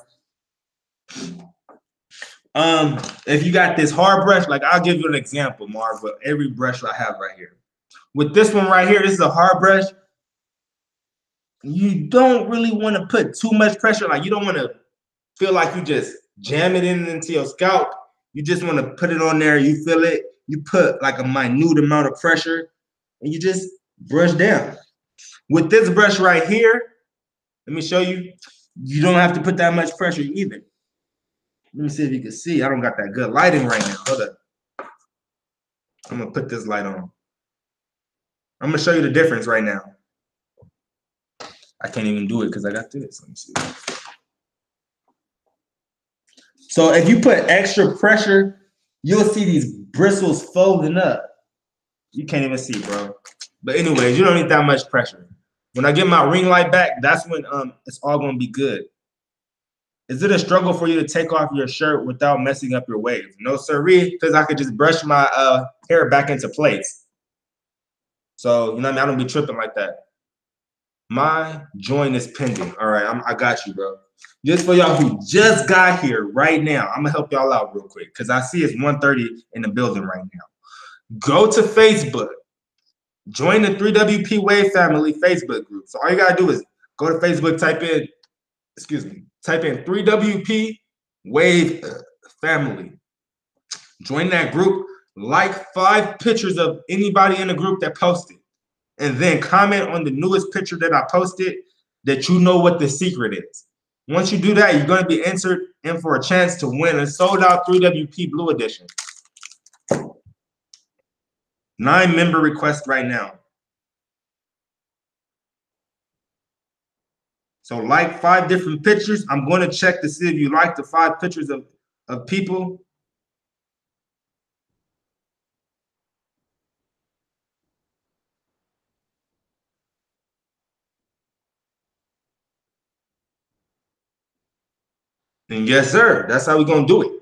A: Um, if you got this hard brush, like I'll give you an example, Marv, of every brush I have right here. With this one right here, this is a hard brush. You don't really want to put too much pressure. Like you don't want to feel like you just jam it in into your scalp. You just want to put it on there. You feel it. You put like a minute amount of pressure, and you just brush down. With this brush right here, let me show you. You don't have to put that much pressure either. Let me see if you can see. I don't got that good lighting right now. Hold up. I'm gonna put this light on. I'm gonna show you the difference right now. I can't even do it because I got this. Let me see. So if you put extra pressure, you'll see these bristles folding up. You can't even see, bro. But anyways, you don't need that much pressure. When I get my ring light back, that's when um it's all gonna be good. Is it a struggle for you to take off your shirt without messing up your waves? No, sirree, because I could just brush my uh, hair back into place. So, you know I mean? I don't be tripping like that. My joint is pending. All right, I'm, I got you, bro. Just for y'all who just got here right now, I'm gonna help y'all out real quick because I see it's 1:30 in the building right now. Go to Facebook, join the 3WP Wave Family Facebook group. So all you gotta do is go to Facebook, type in, excuse me, Type in 3WP Wave uh, Family. Join that group. Like five pictures of anybody in the group that posted. And then comment on the newest picture that I posted that you know what the secret is. Once you do that, you're going to be entered in for a chance to win a sold out 3WP Blue Edition. Nine member requests right now. So like five different pictures. I'm going to check to see if you like the five pictures of, of people. And yes, sir, that's how we're going to do it.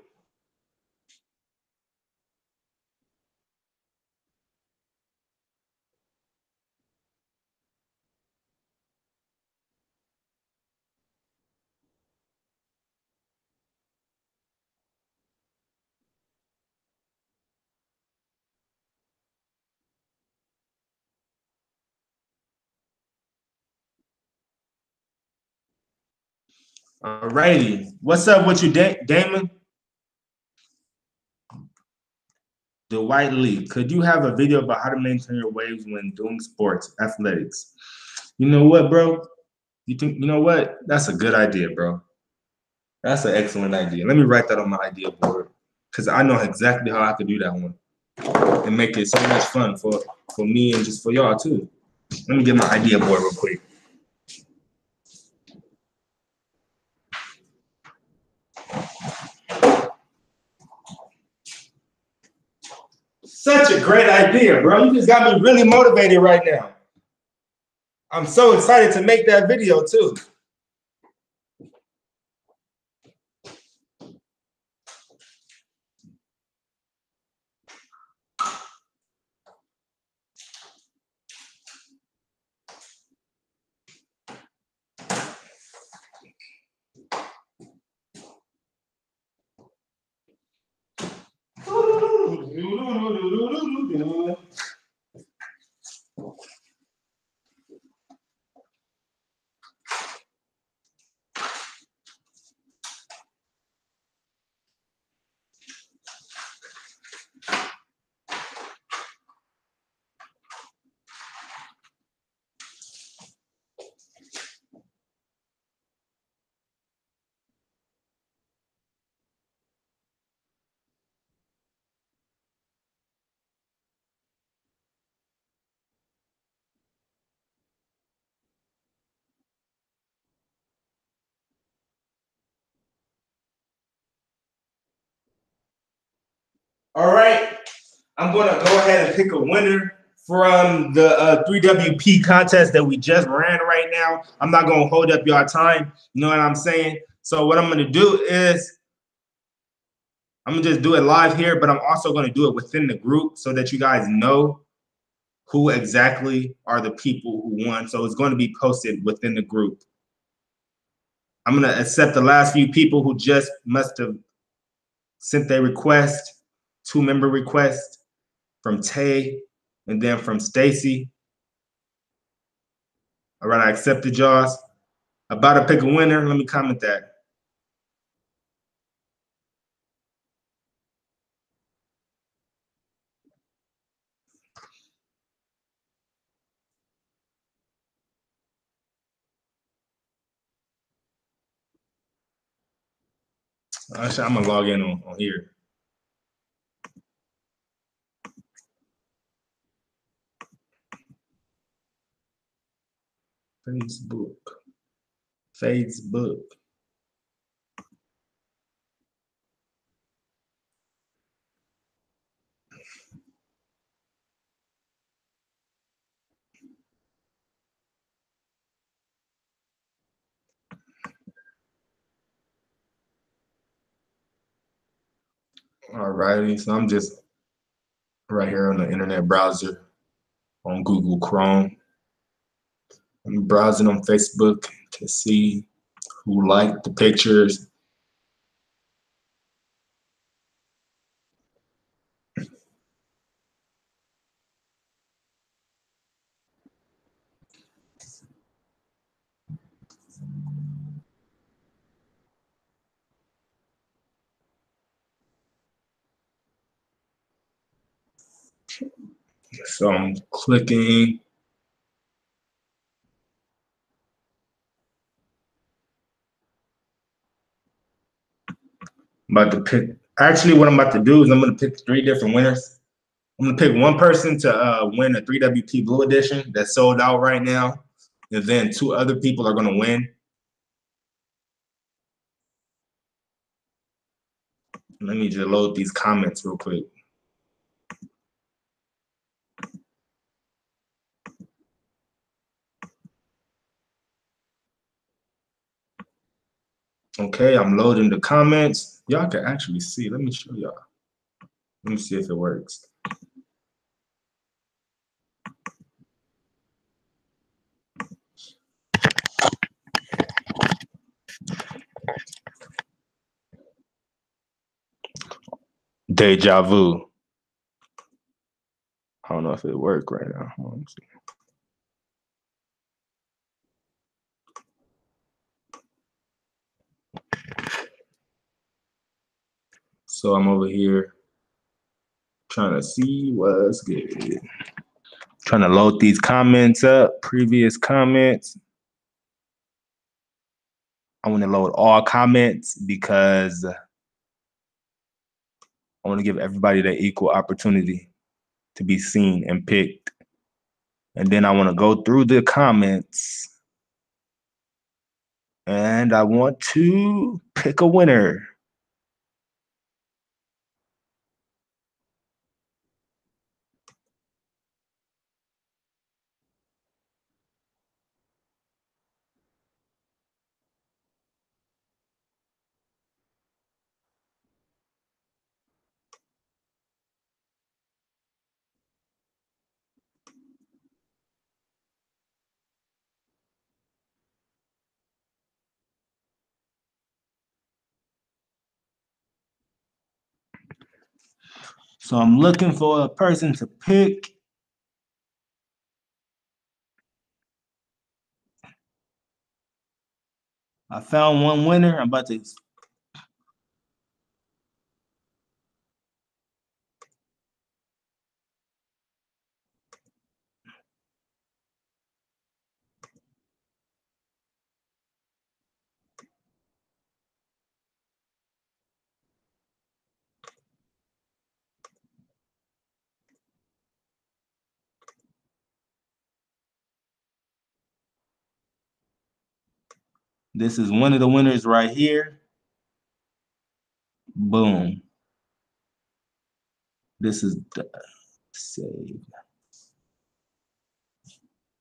A: All righty. What's up with you, da- Damon? Dwight Lee, could you have a video about how to maintain your waves when doing sports, athletics? You know what, bro? You think you know what? That's a good idea, bro. That's an excellent idea. Let me write that on my idea board because I know exactly how I could do that one and make it so much fun for for me and just for y'all too. Let me get my idea board real quick. Such a great idea, bro. You just got me really motivated right now. I'm so excited to make that video too. tenemos All right, I'm gonna go ahead and pick a winner from the uh, 3WP contest that we just ran right now. I'm not gonna hold up your time. You know what I'm saying? So what I'm gonna do is I'm gonna just do it live here, but I'm also gonna do it within the group so that you guys know who exactly are the people who won. So it's going to be posted within the group. I'm gonna accept the last few people who just must have sent their request two member requests from Tay and then from Stacy. All right, I accepted y'all's. About to pick a winner. Let me comment that. Actually, I'm gonna log in on, on here. Facebook. Facebook. All righty, so I'm just right here on the internet browser on Google Chrome. I'm browsing on Facebook to see who liked the pictures. So I'm clicking. I'm about to pick. Actually, what I'm about to do is I'm going to pick three different winners. I'm going to pick one person to uh, win a 3WP Blue Edition that's sold out right now. And then two other people are going to win. Let me just load these comments real quick. Okay, I'm loading the comments. Y'all can actually see. Let me show y'all. Let me see if it works. Deja vu. I don't know if it worked right now. So I'm over here trying to see what's good. Trying to load these comments up, previous comments. I want to load all comments because I want to give everybody the equal opportunity to be seen and picked. And then I want to go through the comments and I want to pick a winner. So I'm looking for a person to pick. I found one winner. I'm about to This is one of the winners right here. Boom. This is the save.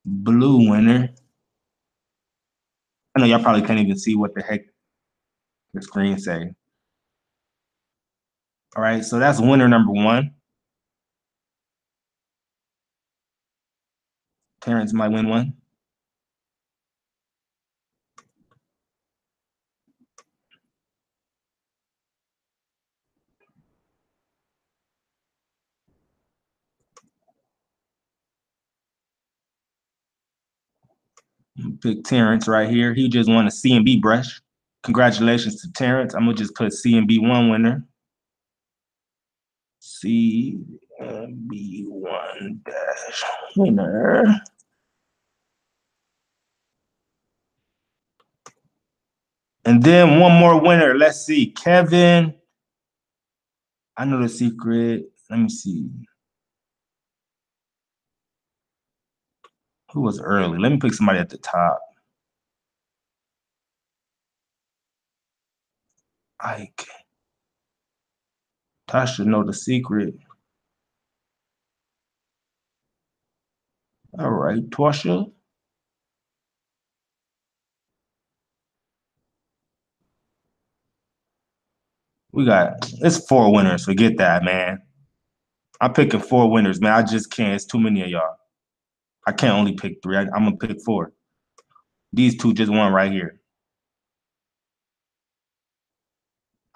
A: Blue winner. I know y'all probably can't even see what the heck the screen say. All right, so that's winner number one. Terrence might win one. Pick Terrence right here. He just won a CMB brush. Congratulations to Terrence. I'm gonna just put CMB one winner. CMB one dash winner. And then one more winner. Let's see. Kevin. I know the secret. Let me see. Who was early? Let me pick somebody at the top. Ike. Tasha know the secret. All right, Tasha. We got it's four winners. Forget that, man. I'm picking four winners, man. I just can't. It's too many of y'all. I can't only pick three. I, am gonna pick four. These two just won right here.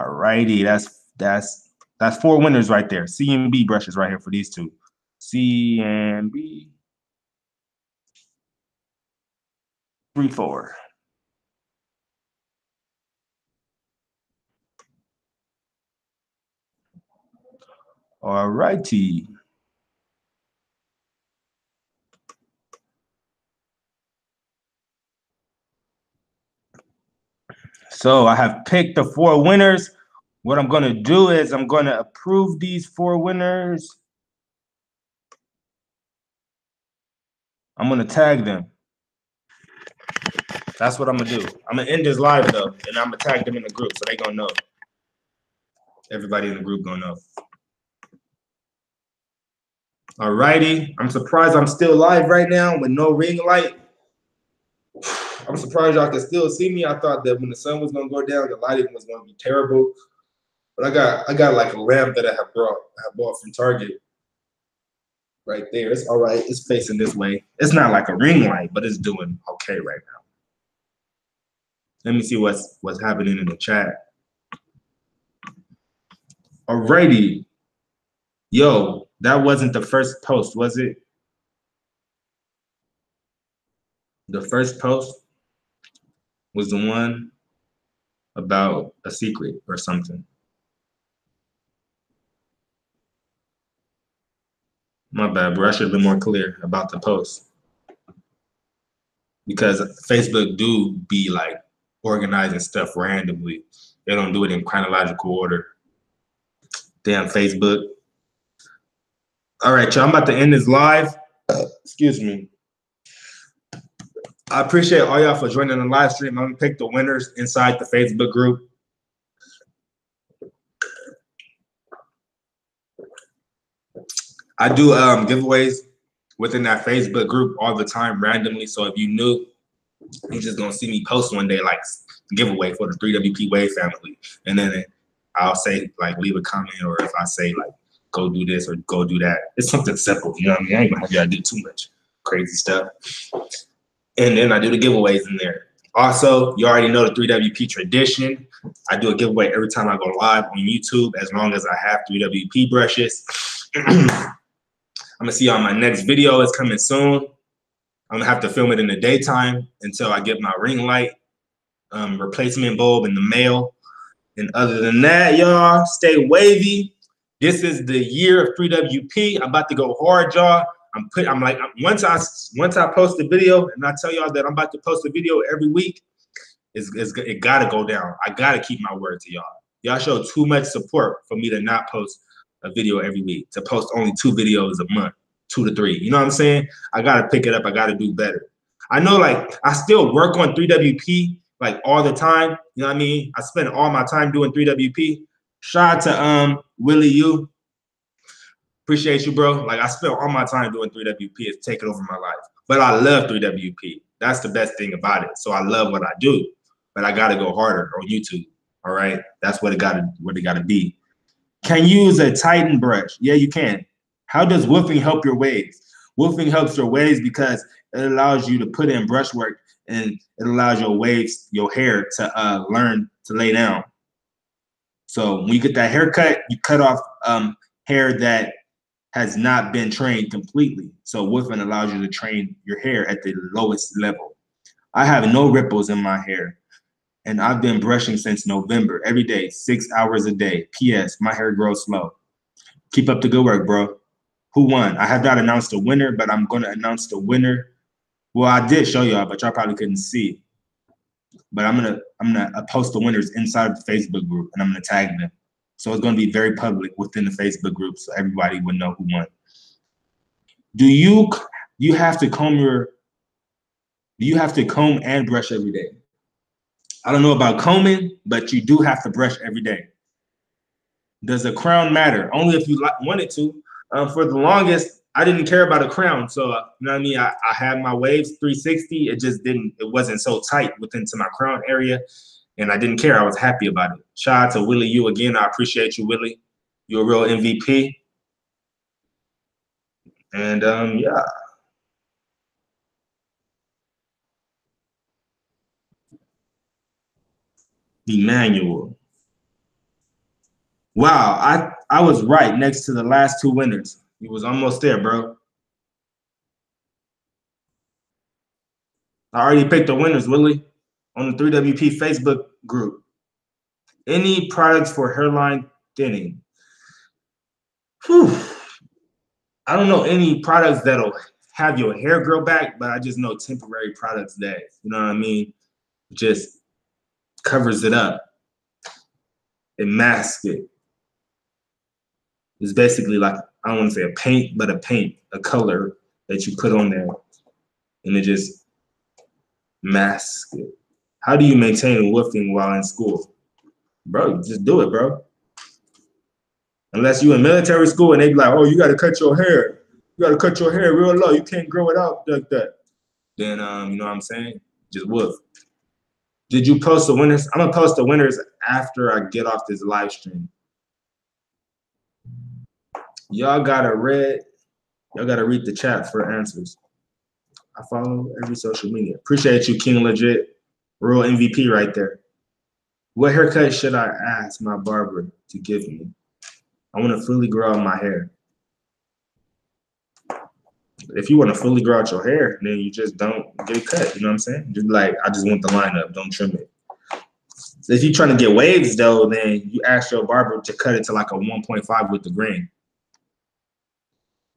A: All righty, that's that's that's four winners right there. C and B brushes right here for these two. C and B. Three, four. All righty. So I have picked the four winners. What I'm going to do is I'm going to approve these four winners. I'm going to tag them. That's what I'm going to do. I'm going to end this live though, and I'm going to tag them in the group so they going to know. Everybody in the group going to know. All righty. I'm surprised I'm still live right now with no ring light. I'm surprised y'all can still see me. I thought that when the sun was gonna go down, the lighting was gonna be terrible. But I got I got like a lamp that I have brought I have bought from Target. Right there. It's all right. It's facing this way. It's not like a ring light, but it's doing okay right now. Let me see what's what's happening in the chat. Alrighty. Yo, that wasn't the first post, was it? The first post was the one about a secret or something. My bad, bro. I should have been more clear about the post. Because Facebook do be like organizing stuff randomly. They don't do it in chronological order. Damn Facebook. All right, y'all. I'm about to end this live. Excuse me. I appreciate all y'all for joining the live stream. I'm gonna pick the winners inside the Facebook group. I do um, giveaways within that Facebook group all the time randomly. So if you knew, you're just gonna see me post one day like giveaway for the 3WP Wave family, and then I'll say like leave a comment, or if I say like go do this or go do that, it's something simple. You know what I mean? I ain't gonna have y'all do too much crazy stuff. And then I do the giveaways in there. Also, you already know the 3WP tradition. I do a giveaway every time I go live on YouTube, as long as I have 3WP brushes. I'm gonna see you on my next video. It's coming soon. I'm gonna have to film it in the daytime until I get my ring light um, replacement bulb in the mail. And other than that, y'all stay wavy. This is the year of 3WP. I'm about to go hard, y'all. I'm put. I'm like once I once I post the video and I tell y'all that I'm about to post a video every week, it's, it's it gotta go down. I gotta keep my word to y'all. Y'all show too much support for me to not post a video every week, to post only two videos a month, two to three. You know what I'm saying? I gotta pick it up. I gotta do better. I know like I still work on 3WP like all the time. You know what I mean? I spend all my time doing 3WP. Shout out to um Willie U. Appreciate you, bro. Like I spend all my time doing 3WP. It's taken over my life. But I love 3WP. That's the best thing about it. So I love what I do. But I gotta go harder on YouTube. All right. That's what it gotta what it gotta be. Can you use a Titan brush? Yeah, you can. How does wolfing help your waves? Wolfing helps your waves because it allows you to put in brushwork and it allows your waves, your hair to uh, learn to lay down. So when you get that haircut, you cut off um, hair that has not been trained completely. So wolfing allows you to train your hair at the lowest level. I have no ripples in my hair and I've been brushing since November every day, six hours a day. P.S. My hair grows slow. Keep up the good work, bro. Who won? I have not announced the winner, but I'm going to announce the winner. Well, I did show y'all, but y'all probably couldn't see. But I'm gonna I'm gonna post the winners inside of the Facebook group, and I'm gonna tag them. So it's gonna be very public within the Facebook group, so everybody would know who won. Do you you have to comb your do you have to comb and brush every day? I don't know about combing, but you do have to brush every day. Does a crown matter? Only if you wanted to. Um, for the longest, I didn't care about a crown. So, uh, you know what I mean? I, I had my waves 360. It just didn't, it wasn't so tight within to my crown area. And I didn't care. I was happy about it. Shout out to Willie you again. I appreciate you, Willie. You're a real MVP. And um, yeah. Emmanuel. Wow, I I was right next to the last two winners. He was almost there, bro. I already picked the winners, Willie, on the 3WP Facebook group. Any products for hairline thinning? Whew. I don't know any products that'll have your hair grow back, but I just know temporary products that, you know what I mean, just covers it up. It masks it. It's basically like, I don't want to say a paint, but a paint, a color that you put on there. And it just masks it. How do you maintain wolfing while in school? Bro, just do it, bro. Unless you in military school and they be like, oh, you got to cut your hair. You got to cut your hair real low. You can't grow it out like that. Then, um, you know what I'm saying? Just wolf. Did you post the winners? I'm gonna post the winners after I get off this live stream. Y'all gotta read. Y'all gotta read the chat for answers. I follow every social media. Appreciate you, King Legit. Real MVP right there. What haircut should I ask my barber to give me? I want to fully grow out my hair if you want to fully grow out your hair, then you just don't get cut. You know what I'm saying? Just like I just want the line up, don't trim it. So if you're trying to get waves though, then you ask your barber to cut it to like a 1.5 with the grain.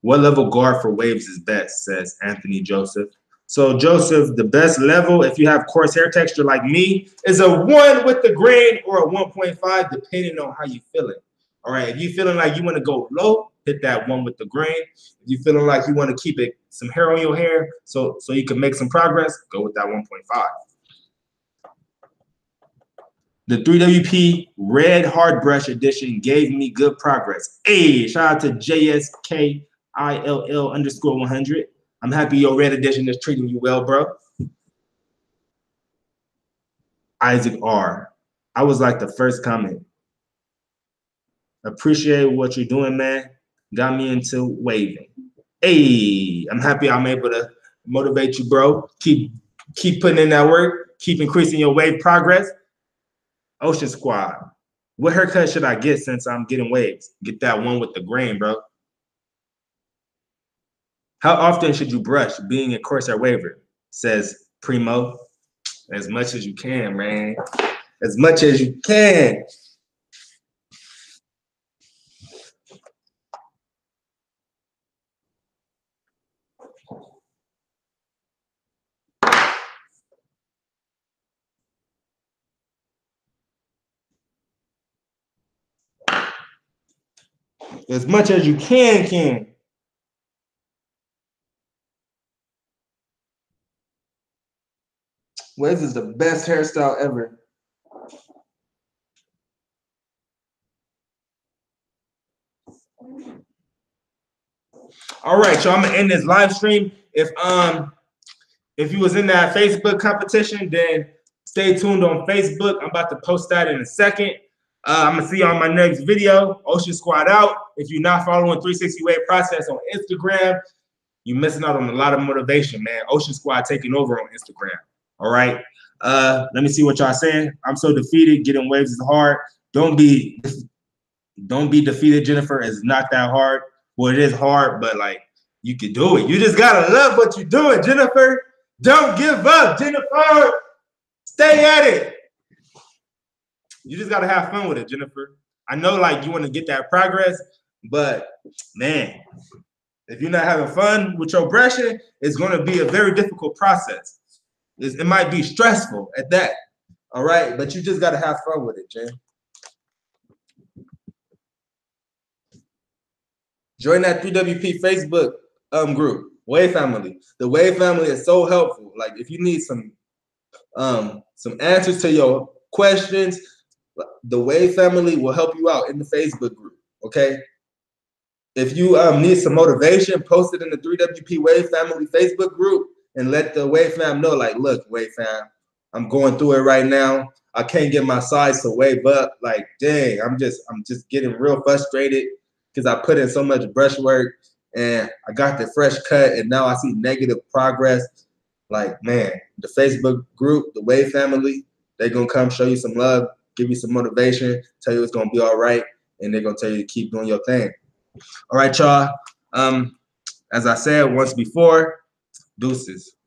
A: What level guard for waves is best? Says Anthony Joseph. So Joseph, the best level, if you have coarse hair texture like me, is a one with the grain or a 1.5, depending on how you feeling. All right, if you feeling like you want to go low, hit that one with the grain. If you feeling like you want to keep it some hair on your hair, so so you can make some progress, go with that 1.5. The 3WP Red Hard Brush Edition gave me good progress. Hey, shout out to JSKILL underscore 100. I'm happy your Red Edition is treating you well, bro. Isaac R. I was like the first comment. Appreciate what you're doing, man. Got me into waving. Hey, I'm happy I'm able to motivate you, bro. Keep keep putting in that work. Keep increasing your wave progress. Ocean Squad. What haircut should I get since I'm getting waves? Get that one with the grain, bro. How often should you brush being a Corsair waver? Says Primo. As much as you can, man. As much as you can. As much as you can, can. Waves is the best hairstyle ever. All right, so I'm gonna end this live stream. If um if you was in that Facebook competition, then stay tuned on Facebook. I'm about to post that in a second. Uh, I'm gonna see you on my next video. Ocean Squad out. If you're not following 360 Wave Process on Instagram, you're missing out on a lot of motivation, man. Ocean Squad taking over on Instagram. All right. Uh, let me see what y'all saying. I'm so defeated. Getting waves is hard. Don't be don't be defeated, Jennifer. It's not that hard. Well, it is hard, but like you can do it. You just gotta love what you're doing, Jennifer. Don't give up, Jennifer. Stay at it. You just gotta have fun with it, Jennifer. I know like you want to get that progress, but man, if you're not having fun with your brushing, it's gonna be a very difficult process. It might be stressful at that. All right, but you just gotta have fun with it, Jen. Join that 3WP Facebook um group, Wave Family. The Wave Family is so helpful. Like if you need some um some answers to your questions, the Wave Family will help you out in the Facebook group. Okay. If you um need some motivation, post it in the 3WP Wave Family Facebook group and let the Wave Fam know, like, look, Wave Fam, I'm going through it right now. I can't get my size to wave up. Like, dang, I'm just, I'm just getting real frustrated because I put in so much brush work and I got the fresh cut and now I see negative progress. Like, man, the Facebook group, the Wave family, they're gonna come show you some love, give you some motivation, tell you it's gonna be all right, and they're gonna tell you to keep doing your thing. All right, y'all. Um, as I said once before, deuces.